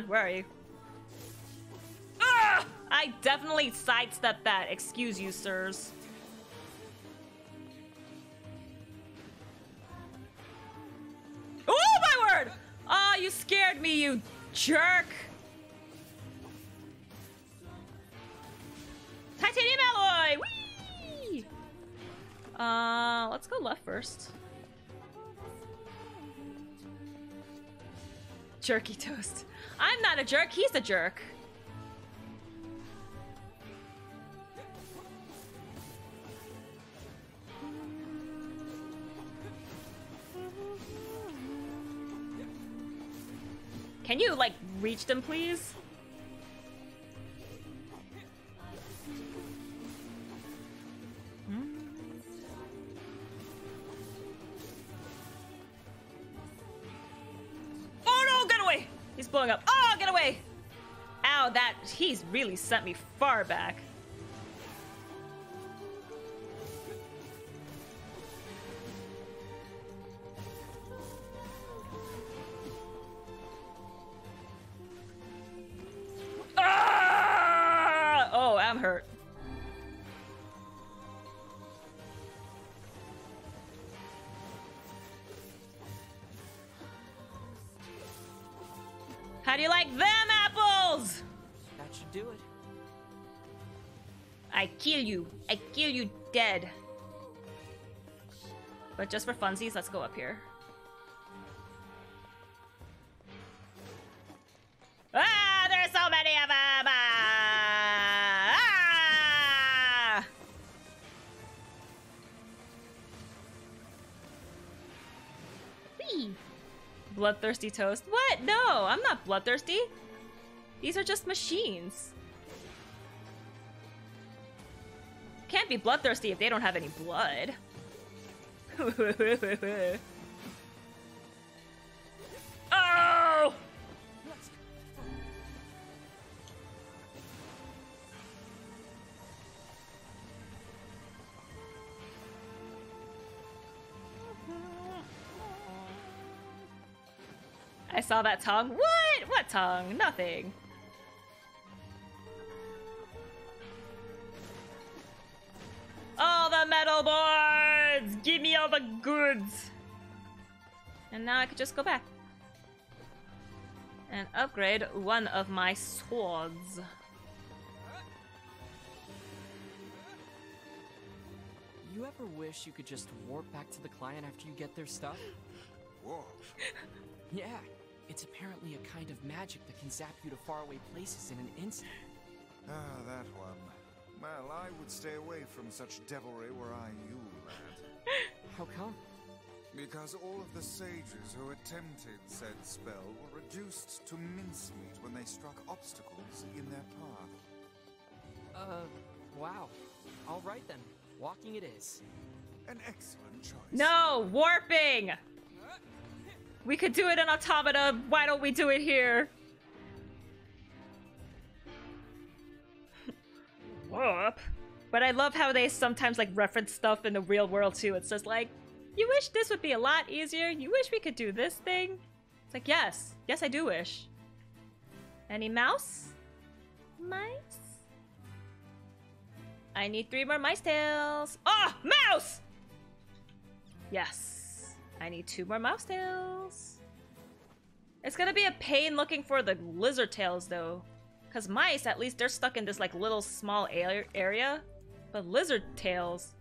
Where are you? Ah! I definitely sidestepped that. Excuse you, sirs. Oh my word! Oh, you scared me, you jerk! Titanium alloy! Whee! Uh, let's go left first. Jerky toast. I'm not a jerk, he's a jerk. Can you, like, reach them, please? Really sent me far back. Kill you. I kill you dead. But just for funsies, let's go up here. Ah, there's so many of them! Ah! Ah! Whee! Bloodthirsty toast. What? No, I'm not bloodthirsty. These are just machines. Be bloodthirsty if they don't have any blood. [laughs] oh! I saw that tongue. What? What tongue? Nothing. Boards! Give me all the goods! And now I could just go back. And upgrade one of my swords. You ever wish you could just warp back to the client after you get their stuff? [gasps] Warp? Yeah. It's apparently a kind of magic that can zap you to faraway places in an instant. Ah, that one. Well, I would stay away from such devilry were I you, lad. [laughs] How come? Because all of the sages who attempted said spell were reduced to mincemeat when they struck obstacles in their path. Uh, wow. All right then. Walking it is. An excellent choice. No! Warping! We could do it in Automata. Why don't we do it here? Warp. But I love how they sometimes like reference stuff in the real world too. It's just like, you wish this would be a lot easier. You wish we could do this thing. It's like, yes. Yes, I do wish. Any mouse? Mice? I need three more mice tails. Ah, mouse! Yes. I need two more mouse tails. It's gonna be a pain looking for the lizard tails though. Cause mice, at least they're stuck in this like little small area. But lizard tails,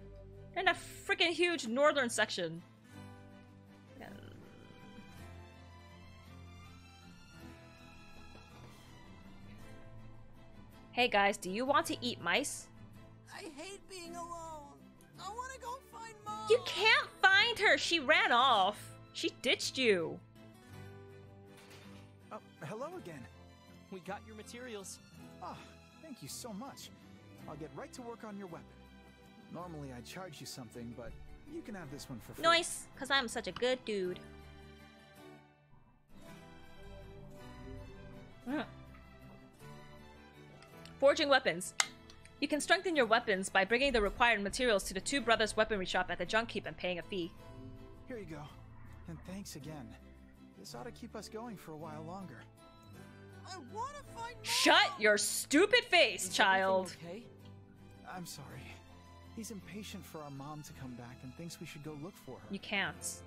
they're in a freaking huge northern section. Hey guys, do you want to eat mice? I hate being alone. I want to go find mom. You can't find her! She ran off! She ditched you! Oh, hello again. We got your materials. Ah, thank you so much. I'll get right to work on your weapon. Normally I'd charge you something, but you can have this one for free. Nice, because I'm such a good dude. Mm. [laughs] Forging weapons. You can strengthen your weapons by bringing the required materials to the Two Brothers Weaponry Shop at the Junk Heap and paying a fee. Here you go. And thanks again. This ought to keep us going for a while longer. Shut your stupid face, child! Okay? I'm sorry. He's impatient for our mom to come back and thinks we should go look for her. You can't.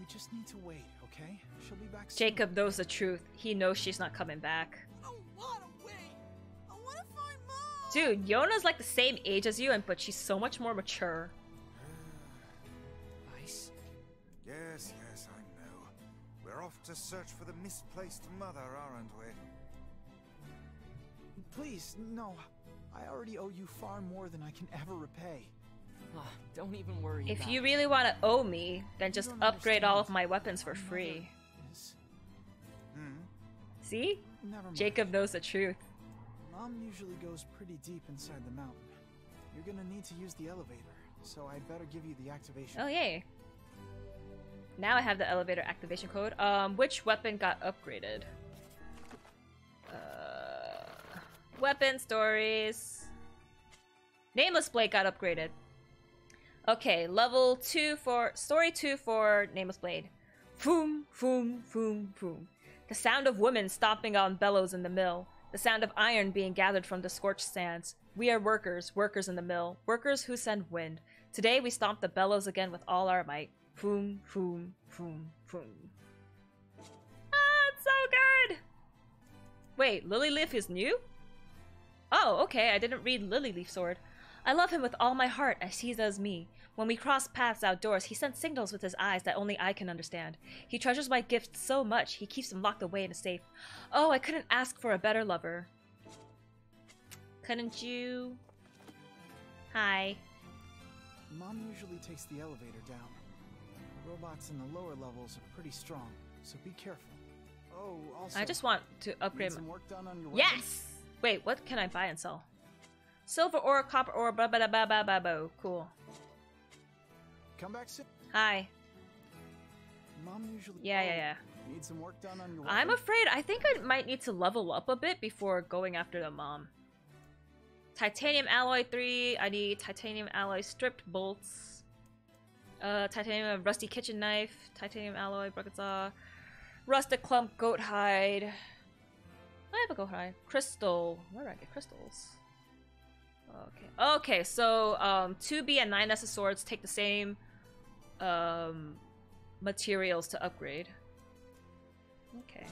We just need to wait, okay? She'll be back soon. Jacob knows the truth. He knows she's not coming back. I want to wait. I want to find mom. Dude, Yonah's like the same age as you, and but she's so much more mature. Off to search for the misplaced mother, aren't we? Please, no. I already owe you far more than I can ever repay. Ah, don't even worry If about you really want to owe me, then just don't upgrade all of my weapons for free. Hmm? See? Never mind. Jacob knows the truth. Mom usually goes pretty deep inside the mountain. You're gonna need to use the elevator, so I'd better give you the activation. Oh yay. Now I have the elevator activation code. Um, which weapon got upgraded? Uh, weapon stories. Nameless Blade got upgraded. Okay, level 2 for... Story 2 for Nameless Blade. Foom, foom, foom, foom. The sound of women stomping on bellows in the mill. The sound of iron being gathered from the scorched sands. We are workers, workers in the mill. Workers who send wind. Today we stomp the bellows again with all our might. Foom, foom, foom, foom. Ah, it's so good! Wait, Lily Leaf is new? Oh, okay, I didn't read Lily Leaf Sword. I love him with all my heart as he does me. When we cross paths outdoors, he sends signals with his eyes that only I can understand. He treasures my gifts so much, he keeps them locked away in a safe. Oh, I couldn't ask for a better lover. Couldn't you? Hi. Mom usually takes the elevator down. Robots in the lower levels are pretty strong, so be careful. Oh, also. I just want to upgrade some work done on your? Yes! Wait, what can I buy and sell? Silver ore, copper ore, blah blah blah blah blah blah. Cool. Come back soon. Hi. Mom usually. Yeah, yeah, Oh, yeah. Need some work done on your I'm afraid I think I might need to level up a bit before going after the mom. Titanium alloy 3, I need titanium alloy stripped bolts. Uh, titanium rusty kitchen knife, titanium alloy bucket saw, rusted clump goat hide. I have a goat hide. Crystal. Where do I get crystals? Okay. Okay, so um 2B and nine 9S swords take the same um materials to upgrade. Okay.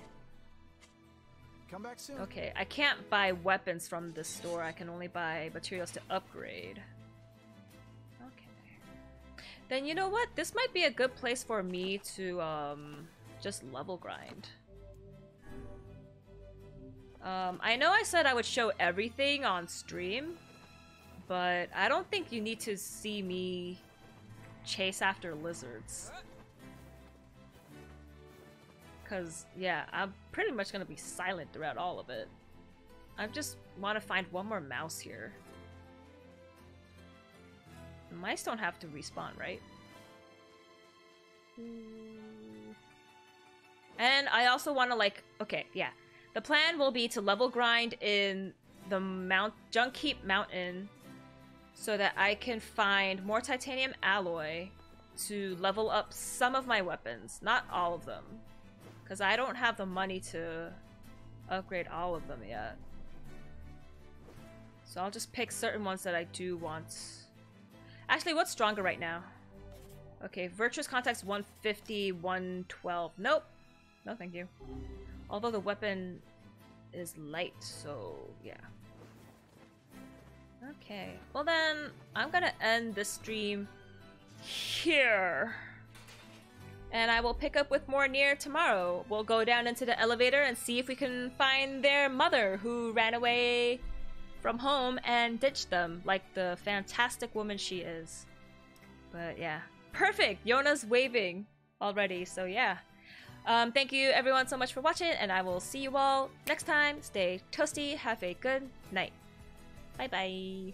Come back soon. Okay, I can't buy weapons from this store. I can only buy materials to upgrade. Then you know what? This might be a good place for me to um just level grind. Um, I know I said I would show everything on stream, but I don't think you need to see me chase after lizards. Cause yeah, I'm pretty much gonna be silent throughout all of it. I just want to find one more mouse here. Mice don't have to respawn, right? Hmm. And I also want to like, okay, yeah. The plan will be to level grind in the Mount Junk Heap Mountain so that I can find more titanium alloy to level up some of my weapons, not all of them. Because I don't have the money to upgrade all of them yet. So I'll just pick certain ones that I do want. Actually, what's stronger right now? Okay, Virtuous Contract's 150, 112. Nope. No, thank you. Although the weapon is light, so yeah. Okay, well then, I'm gonna end the stream here. And I will pick up with more NieR tomorrow. We'll go down into the elevator and see if we can find their mother who ran away from home and ditched them like the fantastic woman she is. But yeah. Perfect! Yonah's waving already, so yeah. Um, thank you everyone so much for watching, and I will see you all next time. Stay toasty, have a good night. Bye bye.